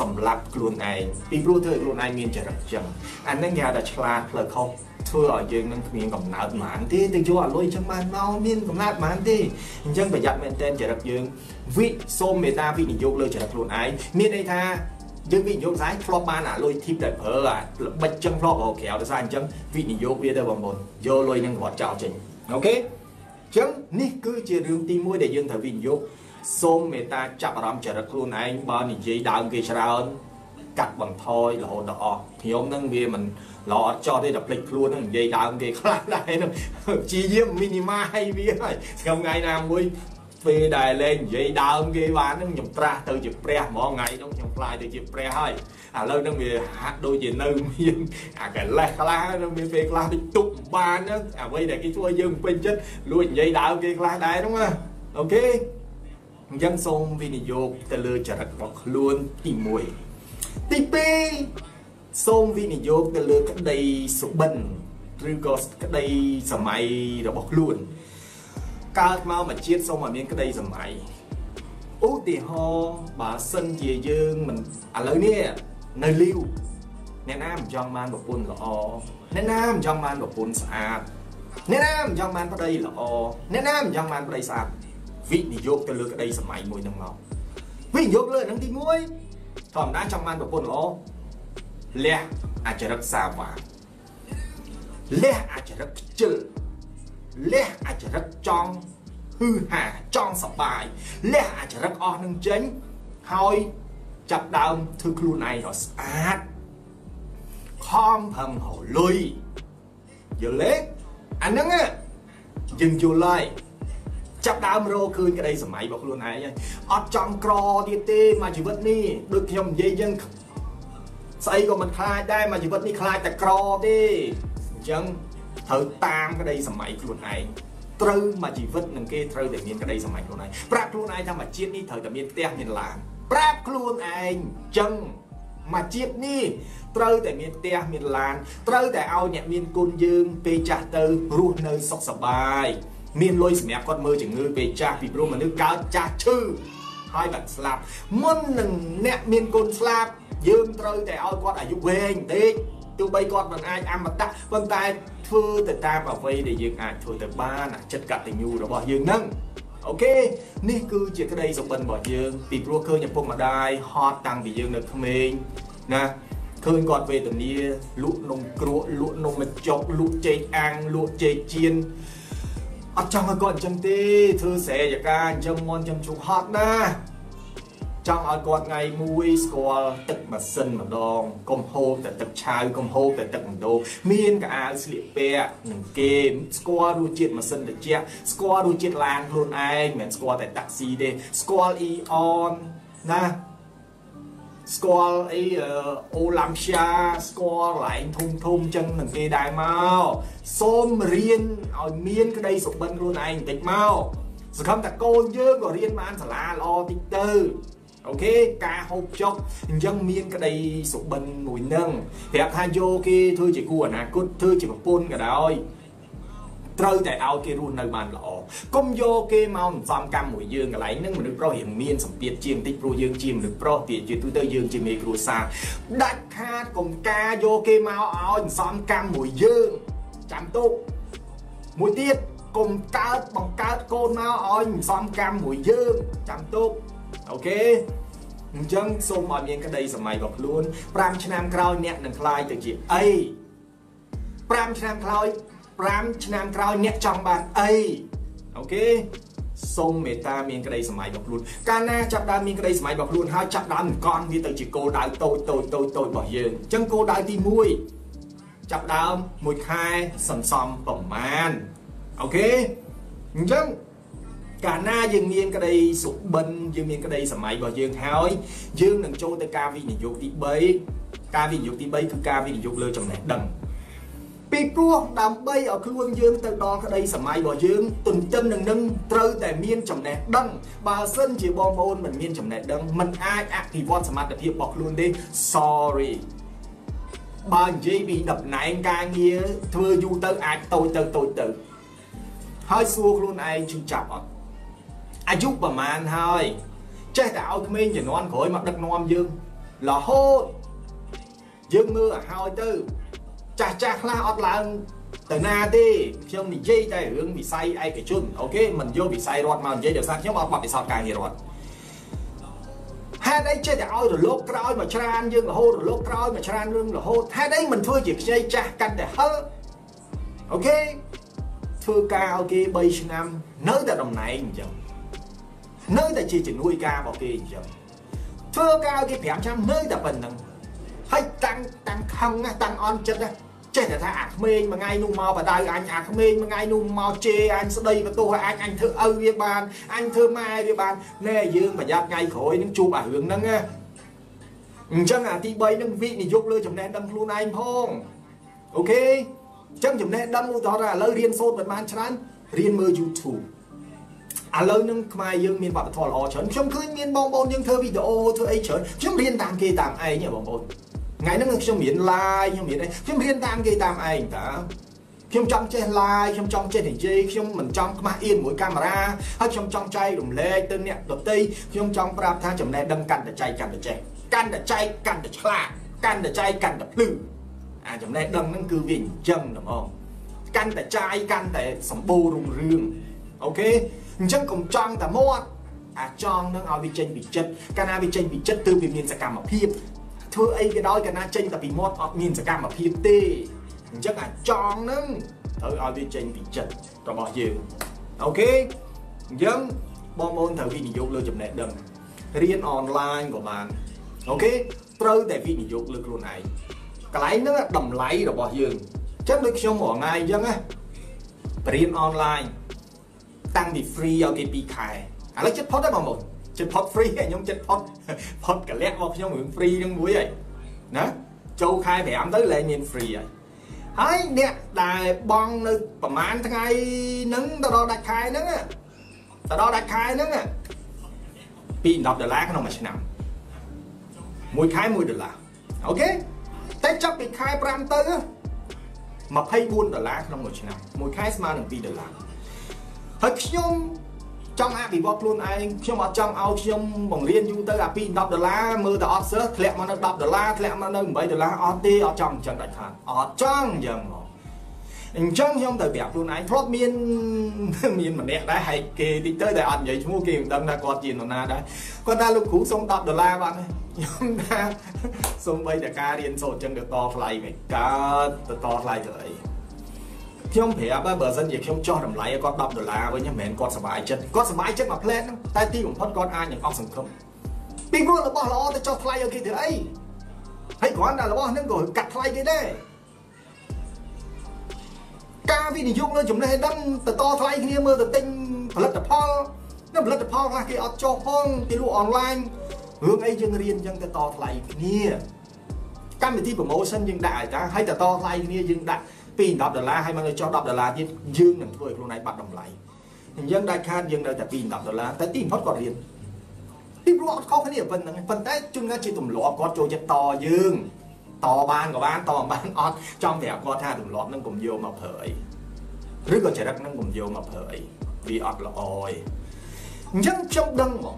សម្លាប់ខ្លួនឯងពីព្រោះធ្វើឲ្យខ្លួនឯងមានចរិតចឹងអាហ្នឹងគេហៅថាឆ្លាតផ្លូវខុសធ្វើឲ្យយើងនឹងគ្មានកំណើតហ្មងទេទៅយកអលុយចឹងបានមកមានកំណើតហ្មងទេអញ្ចឹងប្រយ័ត្នមែនទែនចរិតយើងវិសូមមេត្តាវិនិយោគលើចរិតខ្លួនឯងមានន័យថា យើងវិនិយោគស្អីធ្លាប់បានអាលុយធីបតែប្រើអាល្បិចចឹងធ្លាប់រកក្រៅដោយសារអញ្ចឹងវិនិយោគវាទៅបងប្អូនយកលុយនឹងរត់ចោលចេញអូខេអញ្ចឹងនេះគឺជារឿងទី1ដែលយើងត្រូវវិនិយោគសូមមេត្តាចាប់អារម្មណ៍ចរិតខ្លួនឯងបើនិយាយដើមគេច្រើនកាត់បន្ថយរហូតដល់អស់ខ្ញុំនឹងវាមិនល្អអត់ចោះទេតែភ្លេចខ្លួននឹងនិយាយដើមគេខ្លះដែរនឹងព្យាយាមមីនីម៉ាឲ្យវាហើយខ្ញុំថ្ងៃណាមួយ ពេលដែលលេងនិយាយដើមគេបានហ្នឹងខ្ញុំត្រាស់ទៅជាព្រះហ្មងថ្ងៃហ្នឹងខ្ញុំខ្លាយទៅជាព្រះហើយឥឡូវហ្នឹងវាហាក់ដូចជានៅមានអាកលេសខ្លះនៅមានពេលខ្លះតិចទុកបានហ្នឹងអ្វីដែលគេជួយយើងពេញចិត្តលួចនិយាយដើមគេខ្លះដែរហ្នឹងណាអូខេអញ្ចឹងសូមវិនិយោគទៅលើចរិតរបស់ខ្លួនទី1ទី2សូមវិនិយោគទៅលើក្តីសុបិនឬក៏ក្តីសម័យរបស់ខ្លួន កើតមកមួយជាតិសូមឲ្យមានក្តីសម័យឧទាហរណ៍បើសិនជាយើងមិនឥឡូវនេះនៅលីវអ្នកណាមិនចង់បានប្រពន្ធល្អអ្នកណាមិនចង់បានប្រពន្ធស្អាតអ្នកណាមិនចង់បានប្តីល្អអ្នកណាមិនចង់បានប្តីស្អាតវិនិយោគទៅលើក្តីសម័យមួយហ្នឹងមកវិនិយោគលើហ្នឹងទី1ធម្មតាចង់បានប្រពន្ធល្អលះអាចរិតសាវ៉ាលះអាចរិតខ្ជិល លះអាចរិតចង់ហឺហាចង់សបាយលះអាចរិតអស់នឹងចេញហើយចាប់ដើមធ្វើខ្លួនឯងឲ្យស្អាតខំផឹងហៅលុយយល់ទេអាហ្នឹងយើងយល់ហើយចាប់ដើមរកឃើញក្តីសម័យរបស់ខ្លួនឯងហើយអត់ចង់ក្រទៀតទេមកជីវិតនេះដូចខ្ញុំនិយាយយើងស្អីក៏មិនខ្លាចដែរមកជីវិតនេះខ្លាចតែក្រទេអញ្ចឹង ត្រូវតាមក្តីសម័យខ្លួនឯងត្រូវមកជីវិតនឹងគេត្រូវតែមានក្តីសម័យខ្លួនឯងប្រាប់ខ្លួនឯងថាមកជាតិនេះត្រូវតែមានផ្ទះមានឡានប្រាប់ខ្លួនឯងអញ្ចឹងមកជាតិនេះត្រូវតែមានផ្ទះមានឡានត្រូវតែឲ្យអ្នកមានគុណយើងពេលចាស់ទៅរស់នៅសុខសប្បាយមានលុយសម្រាប់គាត់មើលជំងឺពេលចាស់ពីព្រោះមនុស្សកើតចាស់ឈឺហើយបាត់ស្លាប់មុននឹងអ្នកមានគុណស្លាប់យើងត្រូវតែឲ្យគាត់អាយុវែងបន្តិច ទោះបីគាត់មិនអាចអមតៈប៉ុន្តែធ្វើទៅតាមអ្វីដែលយើងអាចធ្វើទៅបានចិត្តកតញ្ញូរបស់យើងនឹងអូខេនេះគឺជាក្តីសុបិនរបស់យើងពីព្រោះឃើញឪពុកម្ដាយហត់តាំងពីយើងនៅក្មេងណាឃើញគាត់វេទនាលក់នំគ្រក់លក់នំបញ្ចុកលក់ចេកអាំងលក់ចេកចៀនអត់ចង់ឲ្យគាត់អញ្ចឹងទេធ្វើស្រែយកាអញ្ចឹងមន់ខ្ញុំជុកហត់ណា ចង់ឲ្យគាត់ថ្ងៃមួយស្គាល់ទឹកម៉ាស៊ីនម្ដងកុំហូបតែទឹកឆៅកុំហូបតែទឹកម្ដងមានកៅអៅស្លៀកពាក់នឹងគេស្គាល់រសជាតិម៉ាស៊ីនត្រជាក់ស្គាល់រសជាតិឡានខ្លួនឯងមិនមែនស្គាល់តែតាក់ស៊ីទេស្គាល់អ៊ីអនណាស្គាល់អីអូឡាំផ្យាស្គាល់កន្លែងធំធំចឹងនឹងគេដែរមកសូមរៀនឲ្យមានក្តីសុបិនខ្លួនឯងបន្តិចមកសង្ឃឹមតែកូនយើងក៏រៀនបានសាលាល្អតិចទៅ អូខេការហូបចុកអញ្ចឹងមានក្តីសុបិនមួយនឹងប្រាប់ថាយកគេធ្វើជាគូអនាគតធ្វើជាប្រពន្ធក៏ដោយត្រូវតែឲ្យគេរស់នៅបានល្អកុំយកគេមកសន្សំកម្មមួយយើងកន្លែងហ្នឹងមនុស្សប្រុសរៀងមានសម្ពាធជាងតិចព្រោះយើងជាមនុស្សប្រុសទីជាទូទៅយើងជាមេគ្រួសារដាច់ខាតកុំការយកគេមកឲ្យសន្សំកម្មមួយយើងចាំទុកមួយទៀតកកុំកើតបង្កើតកូនមកឲ្យមិនសមកម្មមួយយើងចាំទុក OK អញ្ចឹងសូមឲ្យមានក្តីស្រមៃរបស់ខ្លួន5ឆ្នាំក្រោយអ្នកនឹងខ្លាយទៅជាអី5ឆ្នាំក្រោយ5ឆ្នាំក្រោយអ្នកចង់បានអី OK សូមមេត្តាមានក្តីស្រមៃរបស់ខ្លួនកាលណាចាប់ផ្ដើមមានក្តីស្រមៃរបស់ខ្លួនហើយចាប់ផ្ដើមកន់វាទៅជាគោលដៅតូចតូចតូចតូចរបស់យើងអញ្ចឹងគោលដៅទី1ចាប់ផ្ដើមមួយខែសន្សំប្រមាណអូខេអញ្ចឹង កាលណាយើងមានក្តីសុបិនយើងមានក្តីសម័យរបស់យើងហើយយើងនឹងចូលទៅការវិនិយោគទី3ការវិនិយោគទី3គឺការវិនិយោគលើចំណេះដឹងពីព្រោះដើម្បីឲ្យខ្លួនយើងទៅដល់ក្តីសម័យរបស់យើងទន្ទឹមនឹងនឹងត្រូវតែមានចំណេះដឹងបើសិនជាបងប្អូនមិនមានចំណេះដឹងមិនអាចអភិវឌ្ឍសមត្ថភាពរបស់ខ្លួនទេ sorry បើនិយាយពីតំណែងការងារធ្វើយូរទៅអាចតូចទៅតូចទៅហើយសួរខ្លួនឯងជឿចាប់អត់ អាយុប្រហែលហើយចេះតែឲ្យក្មេងជំនាន់ក្រោយមកដឹកនាំយើងរហូតយើងមើលឲ្យហើយទៅចាស់ចាស់ខ្លះអត់ឡើងទៅណាទេខ្ញុំនិយាយតែរឿងវិស័យឯកជនអូខេមិនយកវិស័យរដ្ឋមកនិយាយដោយសារខ្ញុំអត់បបិសោតការងាររដ្ឋហេតុអីចេះតែឲ្យរលកក្រោយមកច្រានយើងរហូតរលកក្រោយមកច្រានរឿងរហូតហេតុអីមិនធ្វើជាខ្ចីចាស់កាន់តែហឹលអូខេធ្វើការឲ្យគេ3ឆ្នាំនៅតែតំណែងអញ្ចឹង នៅតែជាជំនួយការរបស់គេអញ្ចឹងធ្វើការឲ្យគេ5ឆ្នាំនៅតែប៉ុណ្្នឹងហើយតាំងតាំងខឹងណាតាំងអន់ចិត្តណាចេះតែថាអាក្មេងមួយថ្ងៃនោះមកបដៅអញអាក្មេងមួយថ្ងៃនោះមកជេរអញស្ដីបន្ទោសឲ្យអញអញធ្វើឪវាបានអញធ្វើម៉ែវាបានណែយើងប្រយ័ត្នថ្ងៃក្រោយនឹងជួបអារឿងហ្នឹងណាអញ្ចឹងអាទី3នឹងវិនិយោគលើចំណេះដឹងខ្លួនឯងផងអូខេអញ្ចឹងចំណេះដឹងឧទាហរណ៍ថាឥឡូវរៀនសូត្រមិនបានច្រើនរៀនមើល YouTube ឥឡូវនឹងខ្មែរយើងមានវប្បធម៌ល្អច្រើនខ្ញុំឃើញមានបងប្អូនយើងធ្វើវីដេអូធ្វើអីច្រើនខ្ញុំរៀនតាមគេតាមឯងបងប្អូនថ្ងៃហ្នឹងខ្ញុំរៀន live ខ្ញុំរៀនអីខ្ញុំរៀនតាមគេតាមឯងតើខ្ញុំចង់ចេះ live ខ្ញុំចង់ចេះនិយាយខ្ញុំមិនចង់ខ្មាស់អៀនមួយកាមេរ៉ាហើយខ្ញុំចង់ចែករំលែកទៅអ្នកដទៃខ្ញុំចង់ប្រាប់ថាចំណេះដឹងកាន់តែចែកកាន់តែចេះកាន់តែចែកកាន់តែឆ្លាតកាន់តែចែកកាន់តែភ្លឺអាចំណេះដឹងហ្នឹងគឺវាអញ្ចឹងហ្មងកាន់តែចាយកាន់តែសម្បូររុងរឿងអូខេ អញ្ចឹងកុំចង់តែមាត់អាចង់នឹងឲ្យវាចេញពីចិត្តកាលណាវាចេញពីចិត្តទើបវាមានសកម្មភាពធ្វើអីក៏ដោយកាលណាចេញតែពីមាត់អត់មានសកម្មភាពទេអញ្ចឹងអាចង់នឹងត្រូវឲ្យវាចេញពីចិត្តរបស់យើងអូខេអញ្ចឹងបងប្អូនត្រូវវិនិយោគលើចំណេះដឹងរៀនអនឡាញក៏បានអូខេត្រូវតែវិនិយោគលើខ្លួនឯងកន្លែងហ្នឹងតម្លៃរបស់យើងអញ្ចឹងដូចខ្ញុំរាល់ថ្ងៃអញ្ចឹងណារៀនអនឡាញ តាំងពី free ឲ្យគេ2ខែឥឡូវចិត្តផុតទេបងប្អូនចិត្តផុត free ខ្ញុំចិត្តផុតផុតកលៈរបស់ខ្ញុំរឿង free នឹងមួយហើយណាចូលខែ5ទៅលែងមាន free ហើយហើយអ្នកដែលបងនៅប្រហែលថ្ងៃហ្នឹងទៅដល់ដាច់ខែហ្នឹងទៅដល់ដាច់ខែហ្នឹងពី10ដុល្លារក្នុងមួយឆ្នាំមួយខែ1ដុល្លារអូខេតែចាប់ពីខែ5ទៅ24ដុល្លារក្នុងមួយឆ្នាំមួយខែស្មើនឹង2ដុល្លារ ហើយខ្ញុំចង់អភិវឌ្ឍខ្លួនឯងខ្ញុំអត់ចង់ឲ្យខ្ញុំបង្រៀនយូរទៅអាពី10ដុល្លារមើលតែអត់សិស្សធ្លាក់មកនៅ10ដុល្លារធ្លាក់មកនៅ8ដុល្លារអត់ទេអត់ចង់អញ្ចឹងដាច់ខាតអត់ចង់អញ្ចឹងមកអញ្ចឹងខ្ញុំទៅប្រាប់ខ្លួនឯងធ្លាប់មានមានម្នាក់ដែរហែកគេតិចទៅតែអត់និយាយឈ្មោះគេមិនដឹងថាគាត់ជានរណាដែរគាត់ថាលោកគ្រូសុំ10ដុល្លារបាទខ្ញុំថាសុំបីតែការរៀនសូត្រអញ្ចឹងទៅតថ្លៃមិនកើតទៅតថ្លៃទៅអី ខ្ញុំប្រាប់បើសិនជាខ្ញុំចោះតម្លៃឲ្យគាត់10ដុល្លារវិញមិនមែនគាត់សុបាយចិត្តគាត់សុបាយចិត្តមួយផ្លែហ្នឹងតែទីបំផុតគាត់អាចនឹងអស់សង្ឃឹមពីព្រោះរបស់ល្អទៅចោះថ្លៃឲ្យគេធ្វើអីហើយគ្រាន់តែរបស់ហ្នឹងក៏កាត់ថ្លៃគេដែរការវិនិយោគលើចំណេះដឹងទៅតថ្លៃគ្នាមើលទៅទិញផលិតផលនៅផលិតផលខ្លះគេអត់ចោះផងគេលក់អនឡាញរឿងអីយើងរៀនអញ្ចឹងទៅតថ្លៃគ្នាកម្មវិធី promotion យើងដាក់ឲ្យតាហើយទៅតថ្លៃគ្នាយើងដាក់ ពី10ដុល្លារហើយមកចុះ10ដុល្លារទៀតយើងនឹងធ្វើឲ្យខ្លួនឯងបាត់តម្លៃអញ្ចឹងដាច់ខាតយើងនៅតែពី10ដុល្លារតែទីបំផុតគាត់រៀនពីព្រោះអត់ខុសគ្នាប៉ុណ្្នឹងប៉ុន្តែជួនកាលជាទម្លាប់គាត់ចូលចិត្តតយើងតបានក៏បានតមិនបានអត់ចង់ប្រាប់គាត់ថាទម្លាប់នឹងកុំយកមកប្រើអីឬក៏ចរិតនឹងកុំយកមកប្រើអីវាអត់ល្អឯងអញ្ចឹងខ្ញុំដឹងមក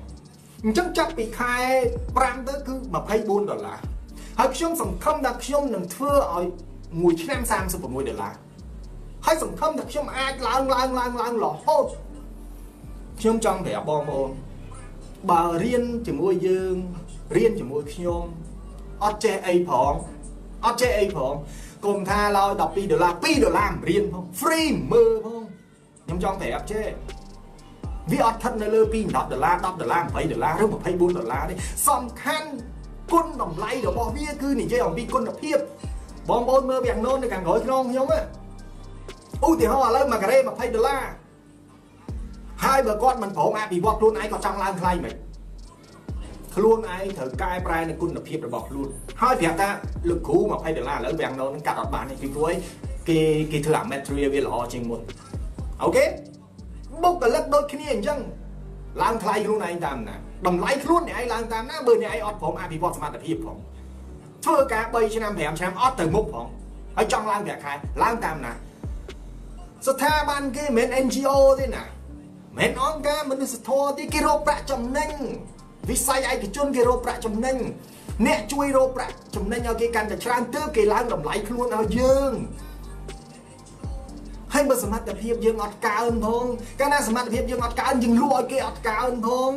អញ្ចឹងចាប់ពីខែ5ទៅគឺ24ដុល្លារហើយខ្ញុំសង្ឃឹមថាខ្ញុំនឹងធ្វើឲ្យ មួយឆ្នាំ36ដុល្លារហហើយសង្ឃឹមថាខ្ញុំអាចឡើងឡើងឡើងឡើងរហូតខ្ញុំចង់ប្រាប់បងប្អូនបើរៀនជាមួយយើងរៀនជាមួយខ្ញុំអត់ចេះអីផងអត់ចេះអីផងគុំថាឡើយ12ដុល្លារ2ដុល្លាររៀនផង free មើលផងខ្ញុំចង់ប្រាប់ចេះវាអត់ស្ថិតនៅលើពី10ដុល្លារ10ដុល្លារ20ដុល្លារឬ24ដុល្លារទេសំខាន់គុណតម្លៃរបស់វាគឺនិយាយអំពីគុណភាព បងប្អូនមើលវាំងណូននៅខាងក្រោយខ្នងខ្ញុំឧទាហរណ៍ឥឡូវមួយការ៉េ20ដុល្លារហើយបើគាត់មិនព្រមអភិវឌ្ឍខ្លួនឯងគាត់ចង់ឡើងថ្លៃមិនខ្លួនឯងត្រូវកែប្រែនៅគុណភាពរបស់ខ្លួនហើយប្រាប់ថាលោកគ្រូ20ដុល្លារឥឡូវវាំងណូនកាត់អត់បានទេពីព្រោះគេគេធ្វើអា material វាល្អជាងមុនអូខេបុគ្គលិកដូចគ្នាអញ្ចឹងឡើងថ្លៃខ្លួនឯងតាមណាតម្លៃខ្លួនអ្នកឯងឡើងតាមណាបើអ្នកឯងអត់ព្រមអភិវឌ្ឍសមត្ថភាពផង ធ្វើការ3ឆ្នាំ5ឆ្នាំអត់ទៅមុខផងហើយចង់ឡើងប្រាក់ខែឡើងតាមណាស្ថាប័នគេមិនមែន NGO ទេណាមិនអង្គការមនុស្សធម៌ទេគេរកប្រាក់ចំណេញវិស័យឯកជនគេរកប្រាក់ចំណេញអ្នកជួយរកប្រាក់ចំណេញឲ្យគេកាន់តែច្រើនទើបគេឡើងតម្លៃខ្លួនឲ្យយើងហើយបើសមត្ថភាពយើងអត់កើនផងកាលណាសមត្ថភាពយើងអត់កើនយើងលក់ឲ្យគេអត់កើនផង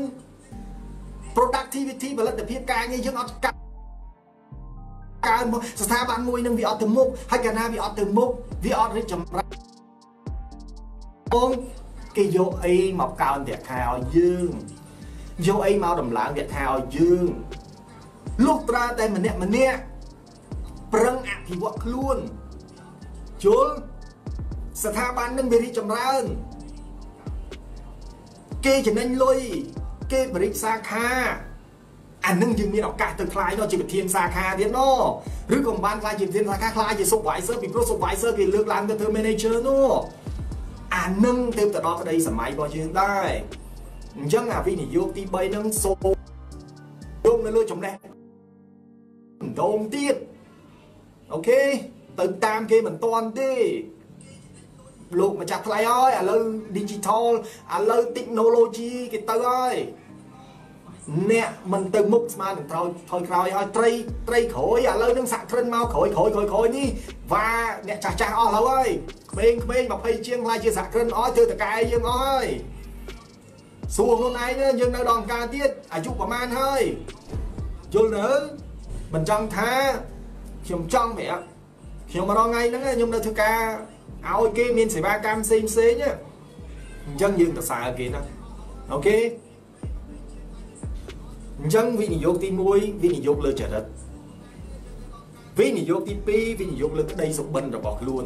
productivity ផលិតភាពការងារយើងអត់កើន កើនមកស្ថាប័នមួយនឹងវាអត់ទៅមុខហើយកាលណាវាអត់ទៅមុខវាអត់រីកចម្រើនបងគេយកអីមកកើនប្រាក់ខែឲ្យយើងយកអីមកដំឡើងប្រាក់ខែឲ្យយើងលុះត្រាតែម្នាក់ម្នាក់ប្រឹងអភិវឌ្ឍខ្លួនជុលស្ថាប័ននឹងវារីកចម្រើន គេចំណេញលុយគេបរិច្សាខា អានឹងយើងមានឱកាសទៅខ្លាយនោះជាប្រធានសាខាទៀតណឬក៏មិនបានខ្លាយជាប្រធានសាខាខ្លាយជា supervisor ពីព្រោះ supervisor គេលើកឡើងទៅធ្វើ manager នោះអានឹងទៅទៅដល់ក្តីសម័យរបស់យើងដែរអញ្ចឹងអាវិនិយោគទី3ហ្នឹងសូមយកនៅលើចំណេះដងទៀតអូខេទៅតាមគេមិនតាន់ទេលោកម្ចាស់ថ្លៃហើយឥឡូវ digital ឥឡូវ technology គេទៅហើយ អ្នកមិនទៅមុខស្មើនឹងត្រូវថយក្រោយហើយត្រីត្រីក្រួយឥឡូវនឹងសាក់ក្រិនមកក្រួយក្រួយក្រួយក្រួយនេះវ៉ាអ្នកចាស់ចាស់អស់ហើយក្មេងក្មេង20ជាងខ្លាយជាសាក់ក្រិនអស់ធ្វើតកែយើងអស់ហើយសួរខ្លួនឯងយើងនៅដល់ការទៀតអាយុប្រហែលហើយយល់ទៅមិនចង់ថាខ្ញុំចង់ប្រាប់ខ្ញុំម្ដងថ្ងៃហ្នឹងខ្ញុំនៅធ្វើការឲ្យគេមានសេវាកម្មផ្សេងផ្សេងអញ្ចឹងយើងទៅសើគេណាអូខេ អញ្ចឹងវិនិយោគទី1វិនិយោគលើចរិតវិនិយោគទី2វិនិយោគលើក្តីសុបិនរបស់ខ្លួន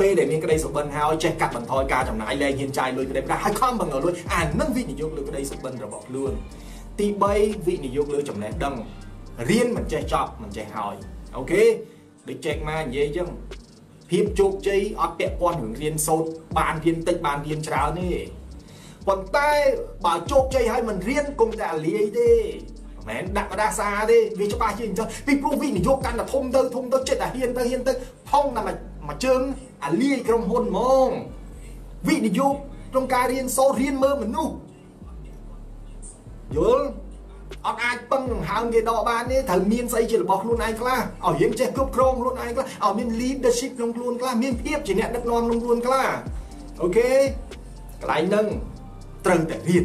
ពេលដែលមានក្តីសុបិនហើយចេះកាត់បន្ថយការចំណាយលែងហ៊ានចាយលុយក្តីប្រាក់ហើយខំបង្កលុយអានឹងវិនិយោគលើក្តីសុបិនរបស់ខ្លួនទី3វិនិយោគលើចំណេះដឹងរៀនមិនចេះចប់មិនចេះហើយអូខេដូចចែកមកនិយាយអញ្ចឹងភាពជោគជ័យអត់ពាក់ព័ន្ធរឿងរៀនសូត្របានរៀនតិចបានរៀនច្រើនទេ ប៉ុន្តែបើជោគជ័យហើយមិនរៀនគុំតែលាយទេមែនដាក់កដាសាទេវាច្បាស់ជាងអញ្ចឹងពីព្រោះវិនិយោគកាន់តែធំទៅធំទៅចិត្តតែហ៊ានទៅហ៊ានទៅថងតែមួយជើងអាលាយក្រុមហ៊ុនហ្មងវិនិយោគក្នុងការរៀនសូត្ររៀនមើលមនុស្សយល់អត់អាចពឹងដង្ហើមគេដកបានទេត្រូវមានស្អីជារបស់ខ្លួនឯងខ្លះឲ្យរៀងចេះគ្រប់គ្រងខ្លួនឯងខ្លះឲ្យមាន leadership ក្នុងខ្លួនខ្លះមានភាពជាអ្នកដឹកនាំក្នុងខ្លួនខ្លះអូខេកន្លែងហ្នឹង ត្រូវតែរៀន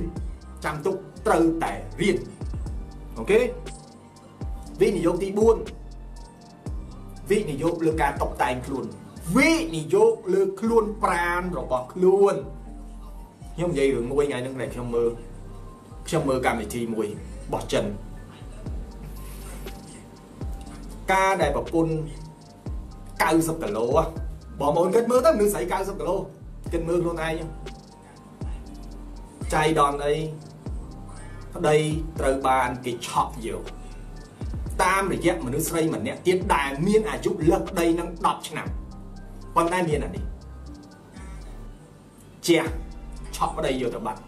ចាំទុកត្រូវតែរៀនអូខេវិនិយោគទី4វិនិយោគលើការតុបតែងខ្លួនវិនិយោគលើខ្លួនប្រាណរបស់ខ្លួនខ្ញុំនិយាយរឿងមួយថ្ងៃហ្នឹងដែលខ្ញុំមើលខ្ញុំមើលកម្មវិធីមួយរបស់ចិនការដែលប្រពន្ធ90គីឡូបងប្អូនគិតមើលទៅមនុស្សស្រី90គីឡូគិតមើលខ្លួនឯង ចៃដនអីប្តីត្រូវបានគេឆក់យកតាមរយៈមនុស្សស្រីម្នាក់ទៀតដែលមានអាយុលើសប្តីនឹង10ឆ្នាំប៉ុន្តែមានអានេះជាឆក់ប្តីយកទៅបាត់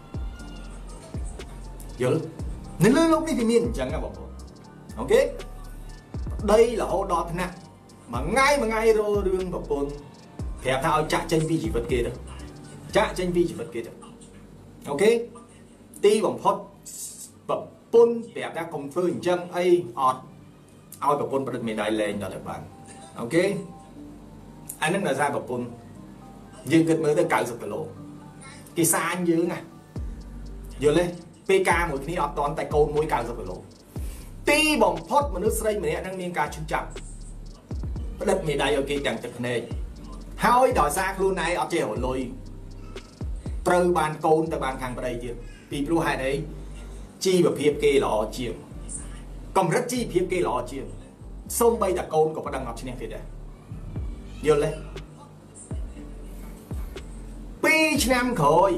យល់នៅលើលោកនេះវាមានអញ្ចឹងណាបងប្អូនអូខេប្តីរហូតដល់ថ្នាក់មួយថ្ងៃមួយថ្ងៃរលរឿងប្រពន្ធប្រាប់ថាឲ្យចាក់ចេញពីជីវិតគេទៅចាក់ចេញពីជីវិតគេទៅ អូខេទីបំផុតប្រពន្ធប្រាប់ថាកុំធ្វើអញ្ចឹងអីអត់ឲ្យប្រពន្ធប្រឌិតមេដៃលែងដល់តែបានអូខេអានឹងដោយសារប្រពន្ធយើងគិតមើលទៅ90គីឡូគេសាញយើងណាយល់ទេពេលការមួយគ្នាអត់តន់តែកូនមួយ90គីឡូទីបំផុតមនុស្សស្រីម្នាក់នឹងមានការឈឺចាប់ផ្ដិតមេដៃឲ្យគេទាំងទឹកភ្នែកហើយដោយសារខ្លួនឯងអត់ចេះរលុយ ត្រូវបានកូនទៅបានខាងប្តីទៀតពីព្រោះហេតុអីជីវភាពគេល្អជាងកម្រិតជីវភាពគេល្អជាងសូម្បីតែកូនក៏ប្តឹងអត់ឈ្នះទៀតដែរយល់ទេ2ឆ្នាំក្រោយ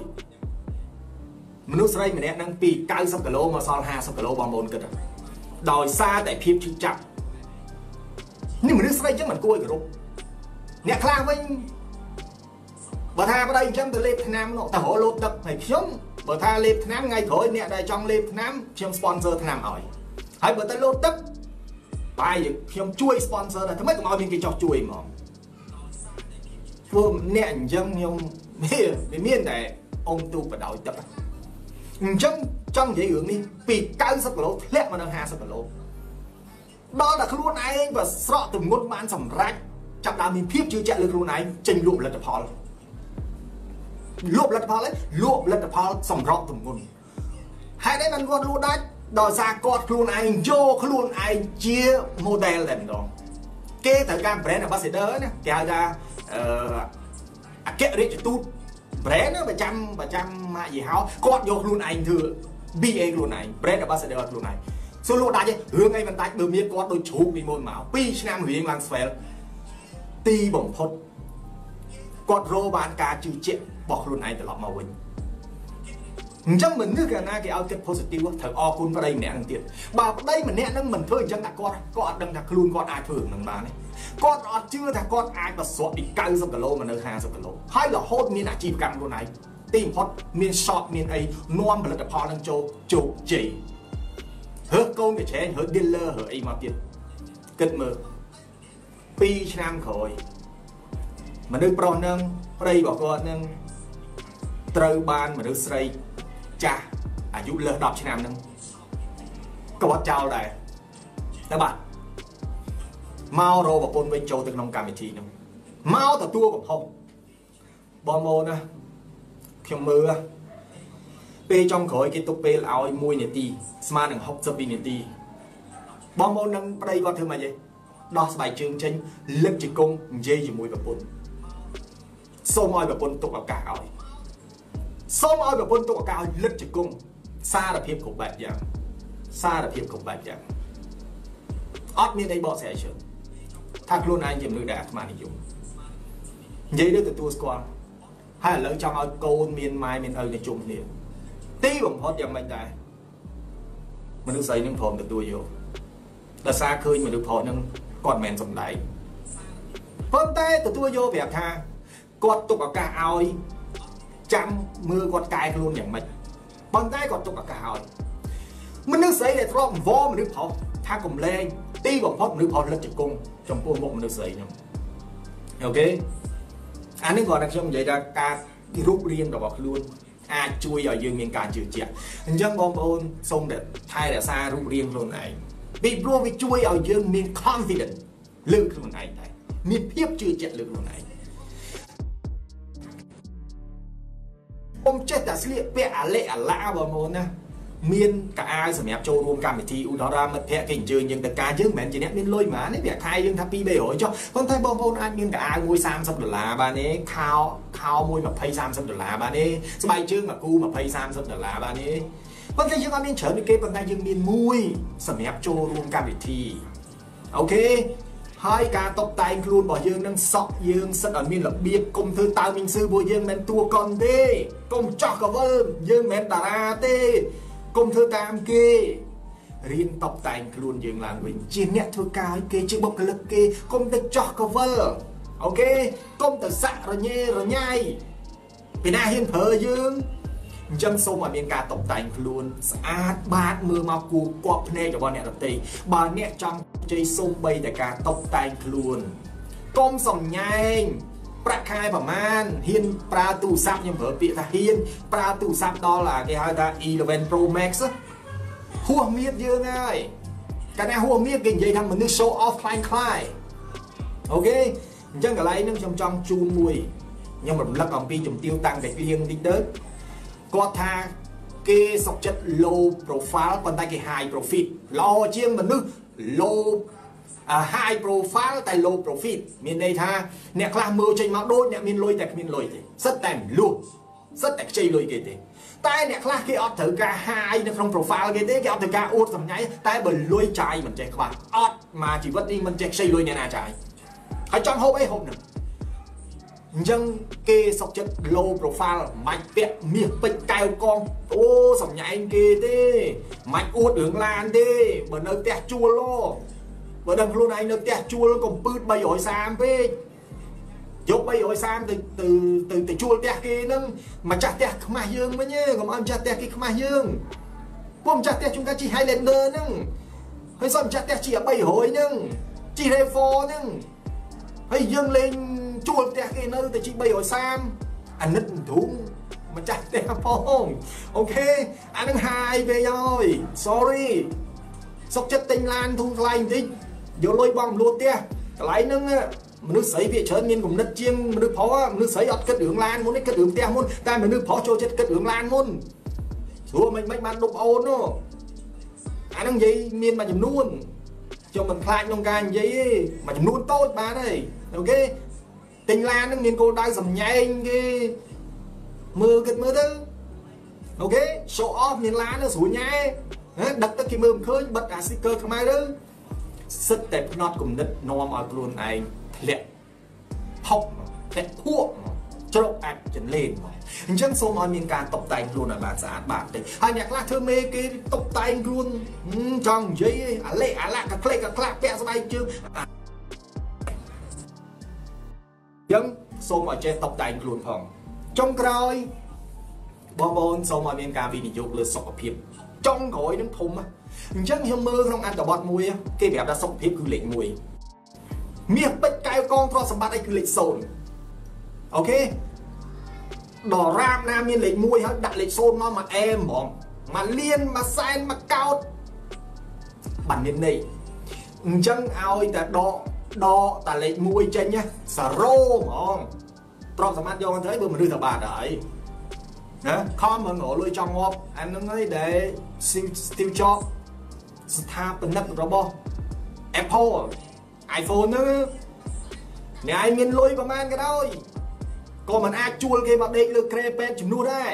មនុស្សស្រីម្នាក់នឹងពី90គីឡូមកសល់50គីឡូបងប្អូនគិតដោយសារតែភាពឈឺចាប់នេះមនុស្សស្រីចឹងមិនគួរឲ្យគោរពអ្នកខ្លះវិញ បើថាប្តីអញ្ចឹងទៅលេបថ្នាំនោះទៅរលោតទឹកហើយខ្ញុំបើថាលេបថ្នាំថ្ងៃក្រោយអ្នកដែលចង់លេបថ្នាំខ្ញុំ sponsor ថ្នាំឲ្យហើយបើទៅលោតទឹកបាយខ្ញុំជួយ sponsor ដែរធ្វើម៉េចកុំឲ្យមានគេចោះជួយហ្មងព្រោះអ្នកអញ្ចឹងខ្ញុំវាមានតែអង្គទូបដោយទឹកអញ្ចឹងចង់និយាយរឿងនេះពី90គីឡូធ្លាក់មកដល់50គីឡូដល់តែខ្លួនឯងបើស្រកទម្ងន់បានសម្រេចចាប់ដើមមានភាពជឿជាក់លើខ្លួនឯងចេញលក់ផលិតផល លក់ផលិតផលឯងលក់ផលិតផលសម្រកទម្ងន់ហេតុអីបានគាត់លក់ដាច់ដោយសារគាត់ខ្លួនឯងយកខ្លួនឯងជា model តែម្ដងគេត្រូវការ brand ambassador ណាគេហៅថាអឺអគ្គរដ្ឋទូត brand ណាប្រចាំប្រចាំម៉ាកយីហោគាត់យកខ្លួនឯងធ្វើ BA ខ្លួនឯង brand ambassador ខ្លួនឯងសួរលោកដាច់រឿងអីមិនដាច់បើមានគាត់ដូចជ្រូកពីមុនមក2ឆ្នាំរៀងឡើងស្វែលទីបំផុត គាត់រកបានការជឿជាក់របស់ខ្លួនឯងត្រឡប់មកវិញអញ្ចឹងមនុស្សកាលណាគេឲ្យគិត positive ត្រូវអរគុណប្តីម្នាក់នឹងទៀតបើប្តីម្នាក់នឹងមិនធ្វើអញ្ចឹងតែគាត់គាត់អត់ដឹងថាខ្លួនគាត់អាចធ្វើនឹងបានទេគាត់អត់ជឿថាគាត់អាចបស្រក់ពី90គីឡូមកនៅ50គីឡូហើយរហូតមានអាជីវកម្មខ្លួនឯងទីបំផុតមាន shop មានអីនាំផលិតផលនឹងចូលជោគជ័យហើកូនកញ្ឆែងហើ dealer ហើអីមកទៀតគិតមើល2ឆ្នាំក្រោយ មនុស្សប្រុសនឹងប្តីរបស់គាត់នឹងត្រូវបានមនុស្សស្រីចាស់អាយុលើស10ឆ្នាំនឹងគាត់ចោលដែរតែបាទមករកប្រពន្ធវិញចូលទៅក្នុងកម្មវិធីនោះមកទទួលកំហុសបងប្អូនណាខ្ញុំមើលពេលចុងក្រោយគេទុកពេលឲ្យ1នាទីស្មើនឹង62នាទីបងប្អូននឹងប្តីគាត់ធ្វើម៉េចទេដោះស្បែកជើងចេញលឹកជង្គង់និយាយជាមួយប្រពន្ធ សូមឲ្យប្រពន្ធទុកឱកាសឲ្យសូមឲ្យប្រពន្ធទុកឱកាសឲ្យលឹកជង្គង់សារភាពគ្រប់បែបយ៉ាងសារភាពគ្រប់បែបយ៉ាងអត់មានអីបកស្រាយជើងថាខ្លួនឯងជាមនុស្សដែលអាត្មានិយមនិយាយទៅទទួលស្គាល់ហើយឥឡូវចង់ឲ្យកូនមានម៉ែមានឪទៅជុំគ្នាទីបំផុតយ៉ាងម៉េចដែរមនុស្សស្រីនឹងព្រមទទួលយកដោយសារឃើញមនុស្សប្រុសនឹងគាត់មិនមែនសំដែងប៉ុន្តែទទួលយកប្រាប់ថា គាត់ទុកឱកាសឲ្យចាំមើលគាត់កែខ្លួនយ៉ាងម៉េចប៉ុន្តែគាត់ទុកឱកាសឲ្យមនុស្សស្រីដែលធ្លាប់វល់មនុស្សប្រុសថាកំលែងទីបំផុតមនុស្សប្រុសលឹកជង្គង់ចំពោះមុខមនុស្សស្រីខ្ញុំអូខេអានេះគាត់ថាខ្ញុំនិយាយថាការរូបរាងរបស់ខ្លួនអាចជួយឲ្យយើងមានការជឿជាក់អញ្ចឹងបងប្អូនសូមតែថែរក្សារូបរាងខ្លួនឯងពីព្រោះវាជួយឲ្យយើងមាន confidence លើខ្លួនឯងដែរមានភាពជឿជាក់លើខ្លួនឯង ខ្ញុំចេះតែស្លៀកពាក់អាលេអាឡាបងប្អូនណាមានកៅអាវសម្រាប់ចូលរួមកម្មវិធីឧទាហរណ៍មិត្តភ័ក្តិគេអញ្ជើញយើងទៅការយើងមិនមែនជាអ្នកមានលុយហ្មងនេះវាខែយើងថា2 300ចុះប៉ុន្តែបងប្អូនអាចមានកៅអាវមួយ30ដុល្លារបានទេខោខោមួយ20 30ដុល្លារបានទេស្បែកជើងមួយគូ20 30ដុល្លារបានទេប៉ុន្តែយើងអត់មានច្រើនដូចគេប៉ុន្តែយើងមានមួយសម្រាប់ចូលរួមកម្មវិធីអូខេហើយការតបតែងខ្លួនរបស់យើងនឹងសក់យើងសិតឲ្យមានរបៀបគុំធ្វើតើមីងស៊ឺពួកយើងមិនតួកុនទេ គុំចោះកវិលយើងមិនតារាទេគុំធ្វើតាមគេរៀនតបតែងខ្លួនយើងឡើងវិញជាអ្នកធ្វើការឲ្យគេជាបុគ្គលិកគេគុំទៅចោះកវិលអូខេគុំទៅសាក់រញ៉េរញ៉ៃពីណាហ៊ានប្រើយើងអញ្ចឹងសូមឲ្យមានការតុបតែងខ្លួនស្អាតបាតមើលមកគួរគប់ភ្នែករបស់អ្នកដទៃបើអ្នកចង់ជ័យសូមបីតែការតុបតែងខ្លួនកុំសំញែង ប្រាក់ខែប្រមាណហ៊ានប្រើទូរស័ព្ទខ្ញុំប្រើពាក្យថាហ៊ានប្រើទូរស័ព្ទដល់អាគេហៅថា E11 Pro Max ហួសមៀតយើងហើយកាលណាហួសមៀតគេនិយាយថាមនុស្ស show off ខ្លាំងខ្លាយអូខេអញ្ចឹងកន្លែងហ្នឹងខ្ញុំចង់ជូនមួយខ្ញុំរំលឹកអំពីជំទាវតាំងតែលៀងតិចទៅគាត់ថាគេសុកចិត្ត low profile ប៉ុន្តែគេ high profit ល្អជាងមនុស្ស low high profile តែ low profit មានន័យថាអ្នកខ្លះមើលចេញមកដូចអ្នកមានលុយតែគ្មានលុយទេសិតតែលួសសិតតែខ្ចីលុយគេទេតែអ្នកខ្លះគេអត់ត្រូវការ high នៅក្នុង profile គេទេគេអត់ត្រូវការអួតសម្ញៃតែបើលុយចាយមិនចេះខ្វះអត់មកជីវិតនេះមិនចេះខ្ចីលុយអ្នកណាចាយហើយចង់ហូបអីហូបនឹងអញ្ចឹងគេសុកចិត្ត low profile មិនពាក់មាសពេជ្រកែវកងអូសម្ញែងគេទេមិនអួតរឿងឡានទេបើនៅផ្ទះជួលឡ បើដឹងខ្លួនឯងនៅផ្ទះជួលកំពឺត330ពេកយក330ទៅទៅទៅទៅជួលផ្ទះគេហ្នឹងម្ចាស់ផ្ទះខ្មាស់យើងវិញកុំឲ្យម្ចាស់ផ្ទះគេខ្មាស់យើងពួកម្ចាស់ផ្ទះជួនកាលជី Highlander ហ្នឹងហើយសោះម្ចាស់ផ្ទះជី300ហ្នឹងជី Revo ហ្នឹងហើយយើងលេងជួលផ្ទះគេនៅតែជី330អាណិតធុងម្ចាស់ផ្ទះផងអូខេអានឹងហាយពេកហើយ sorry សុកចិត្តទិញឡានធូរថ្លៃបន្តិច យកលុយបងមលួតផ្ទះកន្លែងហ្នឹងមនុស្សស្រីវាច្រើនមានគំនិតជាងមនុស្សប្រុសមនុស្សស្រីអត់គិតរឿងឡានមុននេះគិតរឿងផ្ទះមុនតែមនុស្សប្រុសចូលចិត្តគិតរឿងឡានមុនស្រួលមិនមិនបានដប់អូននោះអាហ្នឹងនិយាយមានមួយចំនួនខ្ញុំមិនខ្លាចក្នុងការនិយាយទេមួយចំនួនតូចបានហើយអូខេទិញឡានហ្នឹងមានគោលដៅសម្ញែងគេមើលគិតមើលទៅអូខេ show off មានឡានទៅស្រួលញ៉ែដឹកទៅគេមើលមិនឃើញបិទអា sticker ខ្មៅទៅ សិតតែផ្នត់គំនិតនាំឲ្យខ្លួនឯងធ្លាក់ថប់ធ្លាក់ភក់ជ្រកអាចចន្លេងមកអញ្ចឹងសូមឲ្យមានការតុបតែងខ្លួនឲ្យបានស្អាតបាតតិចហើយអ្នកខ្លះធ្វើមេគេតុបតែងខ្លួនចង់និយាយអាលេអាឡាក់កក្លេកកក្លាក់ពាក់ស្បែកជើងអញ្ចឹងសូមឲ្យចេះតុបតែងខ្លួនផងចុងក្រោយបងប្អូនសូមឲ្យមានការវិនិយោគលើសុខភាព ចុងក្រោយនឹងធំអញ្ចឹងខ្ញុំមើលក្នុងអត្ថបទមួយគេប្រាប់ថាសុខភាពគឺលេខ1មាសពេជ្រកែវកងទ្រព្យសម្បត្តិអីគឺលេខ0អូខេដរាបណាមានលេខ1ហើយដាក់លេខ0មកមកអែមហ្មងមកលៀនមកសែនមកកោតបានមានន័យអញ្ចឹងឲ្យតែដកដកតាលេខ1ចេញណាសារ៉ូហ្មងទ្រព្យសម្បត្តិយកទៅបើមនុស្សទៅបាត់ហើយ ណាខំមើលលុយចង់ងាប់អានឹងឯងដែល Steve Jobs ស្ថាបនិករបស់ Apple iPhone ហ្នឹងអ្នកឯងមានលុយប្រហែលក៏ដោយក៏មិនអាចជួលគេមកដេកលើក្រែពេទ្យជំនួសដែរ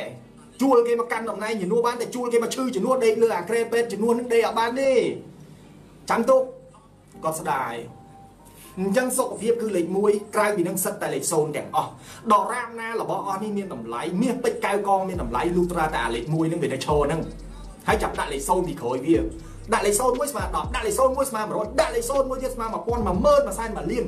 ជួលគេមកកាន់តំណែងជំនួសបានតែជួលគេមកឈឺជំនួសដេកលើអាក្រែពេទ្យជំនួសនឹងដេកអត់បានទេចាំទុកគាត់ស្ដាយ អញ្ចឹងសុខភាពគឺលេខ1ក្រៅពីនឹងសិតតែលេខ0ទាំងអស់ដរាបណារបស់អស់នេះមានតម្លៃមាសពេជ្រកៅកងមានតម្លៃលុះត្រាតែអាលេខ1នឹងវានៅឈរហ្នឹងហើយចាប់ដាក់លេខ0ពីក្រោយវាដាក់លេខ0មួយស្មើ10ដាក់លេខ0មួយស្មើ100ដាក់លេខ0មួយទៀតស្មើ1000 10000 1សែន1លាន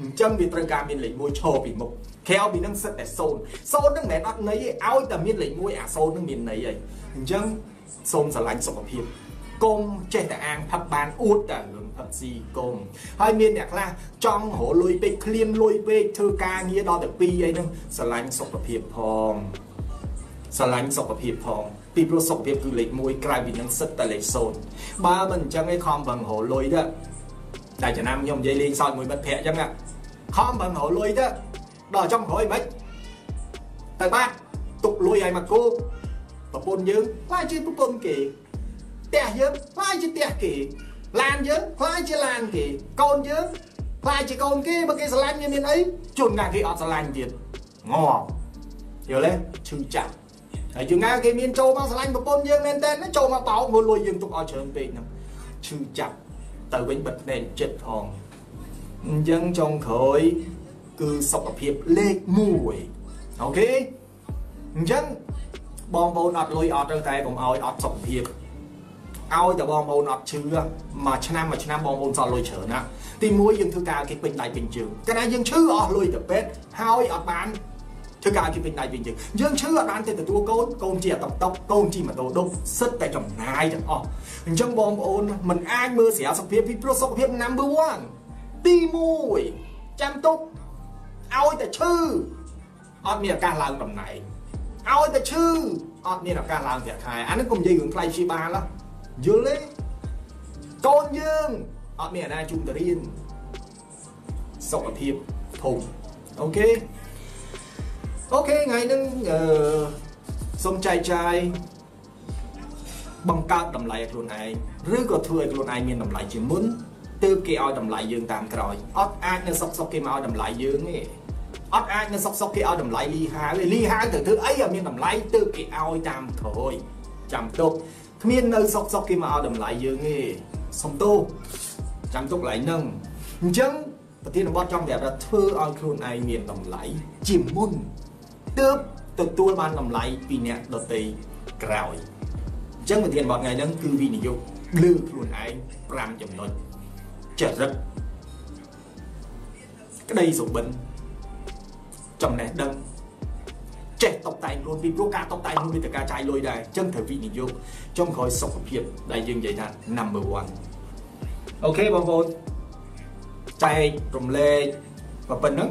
អញ្ចឹងវាត្រូវការមានលេខ1ឈរពីមុខក្រៅពីនឹងសិតតែ0 0នឹងមិនមែនអត់ន័យទេឲ្យតែមានលេខ1អា0នឹងមានន័យហើយអញ្ចឹងសូមស្រឡាញ់សុខភាព កុំចេះតែអាងផឹកបានអួតតែរឿងផឹកស៊ីកុំហើយមានអ្នកខ្លះចង់រលុយពេកឃ្លានលុយពេកធ្វើការងារដល់តែ2អីហ្នឹងស្រឡាញ់សុខភាពផងស្រឡាញ់សុខភាពផងពីព្រោះសុខភាពគឺលេខ1ក្រៅពីនឹងសិតតែលេខ0បើមិនអញ្ចឹងឯងខំប្រឹងរលុយទៅតែចំណាំខ្ញុំនិយាយលេងសើចមួយមិត្តភ័ក្ដិអញ្ចឹងខំប្រឹងរលុយទៅដល់ចុងក្រោយមិនទៅបាត់ទុកលុយឲ្យមកគោប្រពន្ធយើងខ្លាចជាប្រពន្ធគេ ផ្ទះយើងខ្លាចជាផ្ទះគេឡានយើងខ្លាចជាឡានគេកូនយើងខ្លាចជាកូនគេបើគេស្រឡាញ់មានអីជួនកាលគេអត់ស្រឡាញ់ទៀតងយល់ទេឈឺចាប់ហើយជួនកាលគេមានចូលមកស្រឡាញ់ប្រពន្ធយើងមែនតើចូលមកបោកមើលលុយយើងទុកឲ្យច្រើនពេកហ្នឹងឈឺចាប់ទៅវិញបិទភ្នែកចិត្តផងអញ្ចឹងចុងក្រោយគឺសុខភាពលេខ1អូខេអញ្ចឹងបងប្អូនអត់លុយអត់ទៅតែកុំឲ្យអត់សុខភាព ឲ្យតែបងប្អូនអត់ឈឺមួយឆ្នាំមួយឆ្នាំបងប្អូនសល់លុយច្រើនណាទី1យើងធ្វើការគេពេញដៃពេញជើងកាលណាយើងឈឺអស់លុយទៅពេទ្យហើយអត់បានធ្វើការគេពេញដៃពេញជើងយើងឈឺអត់បានទៅទទួលកូនកូនជាតុកតុកកូនជាម៉ូតូដុបសិតតែចំណាយទាំងអស់អញ្ចឹងបងប្អូនមិនអាចមើលស្រាវសុខភាពពីព្រោះសុខភាព number 1ទី1ចាំទុកឲ្យតែឈឺអត់មានឱកាសឡើងតំណែងឲ្យតែឈឺអត់មានឱកាសឡើងប្រាក់ខែអានេះកុំនិយាយរឿងថ្លៃព្យាបាល យល់ទេកូនយើងអត់មានអាណាជូនទៅរៀនសុខភាពធំអូខេអអូខេថ្ងៃហ្នឹងអឺសូមចែកចាយបង្កើតតម្លៃឲ្យខ្លួនឯងឬក៏ធ្វើឲ្យខ្លួនឯងមានតម្លៃជាងមុនទើបគេឲ្យតម្លៃយើងតាមក្រោយអត់អាចនៅសុកសុកគេមកឲ្យតម្លៃយើងទេអត់អាចនៅសុកសុកគេឲ្យតម្លៃលីហាវទេលីហាវទៅធ្វើអីឲ្យមានតម្លៃទើបគេឲ្យតាមក្រោយចាំទុក គ្មាននៅសុកសុកគេមកឲ្យតម្លៃយើងទេសុំទោសចាំទុកកន្លែងហ្នឹងអញ្ចឹងប្រធានបទចង់ប្រាប់ថាធ្វើឲ្យខ្លួនឯងមានតម្លៃជាមុនទើបទទួលបានតម្លៃពីអ្នកដទៃក្រោយអញ្ចឹងប្រធានបទថ្ងៃហ្នឹងគឺវិនិយោគលើខ្លួនឯង5ចំណុចចរិតក្តីសុបិនចំណេះដឹង ចេះតបតែងខ្លួនពីព្រោះការតបតែងខ្លួនមានតែការចាយលុយដែរអញ្ចឹងត្រូវវិនិយោគចុងក្រោយសុខភាពដែលយើងនិយាយថា number 1អូខេបងប្អូនចែករំលែកប៉ុណ្្នឹង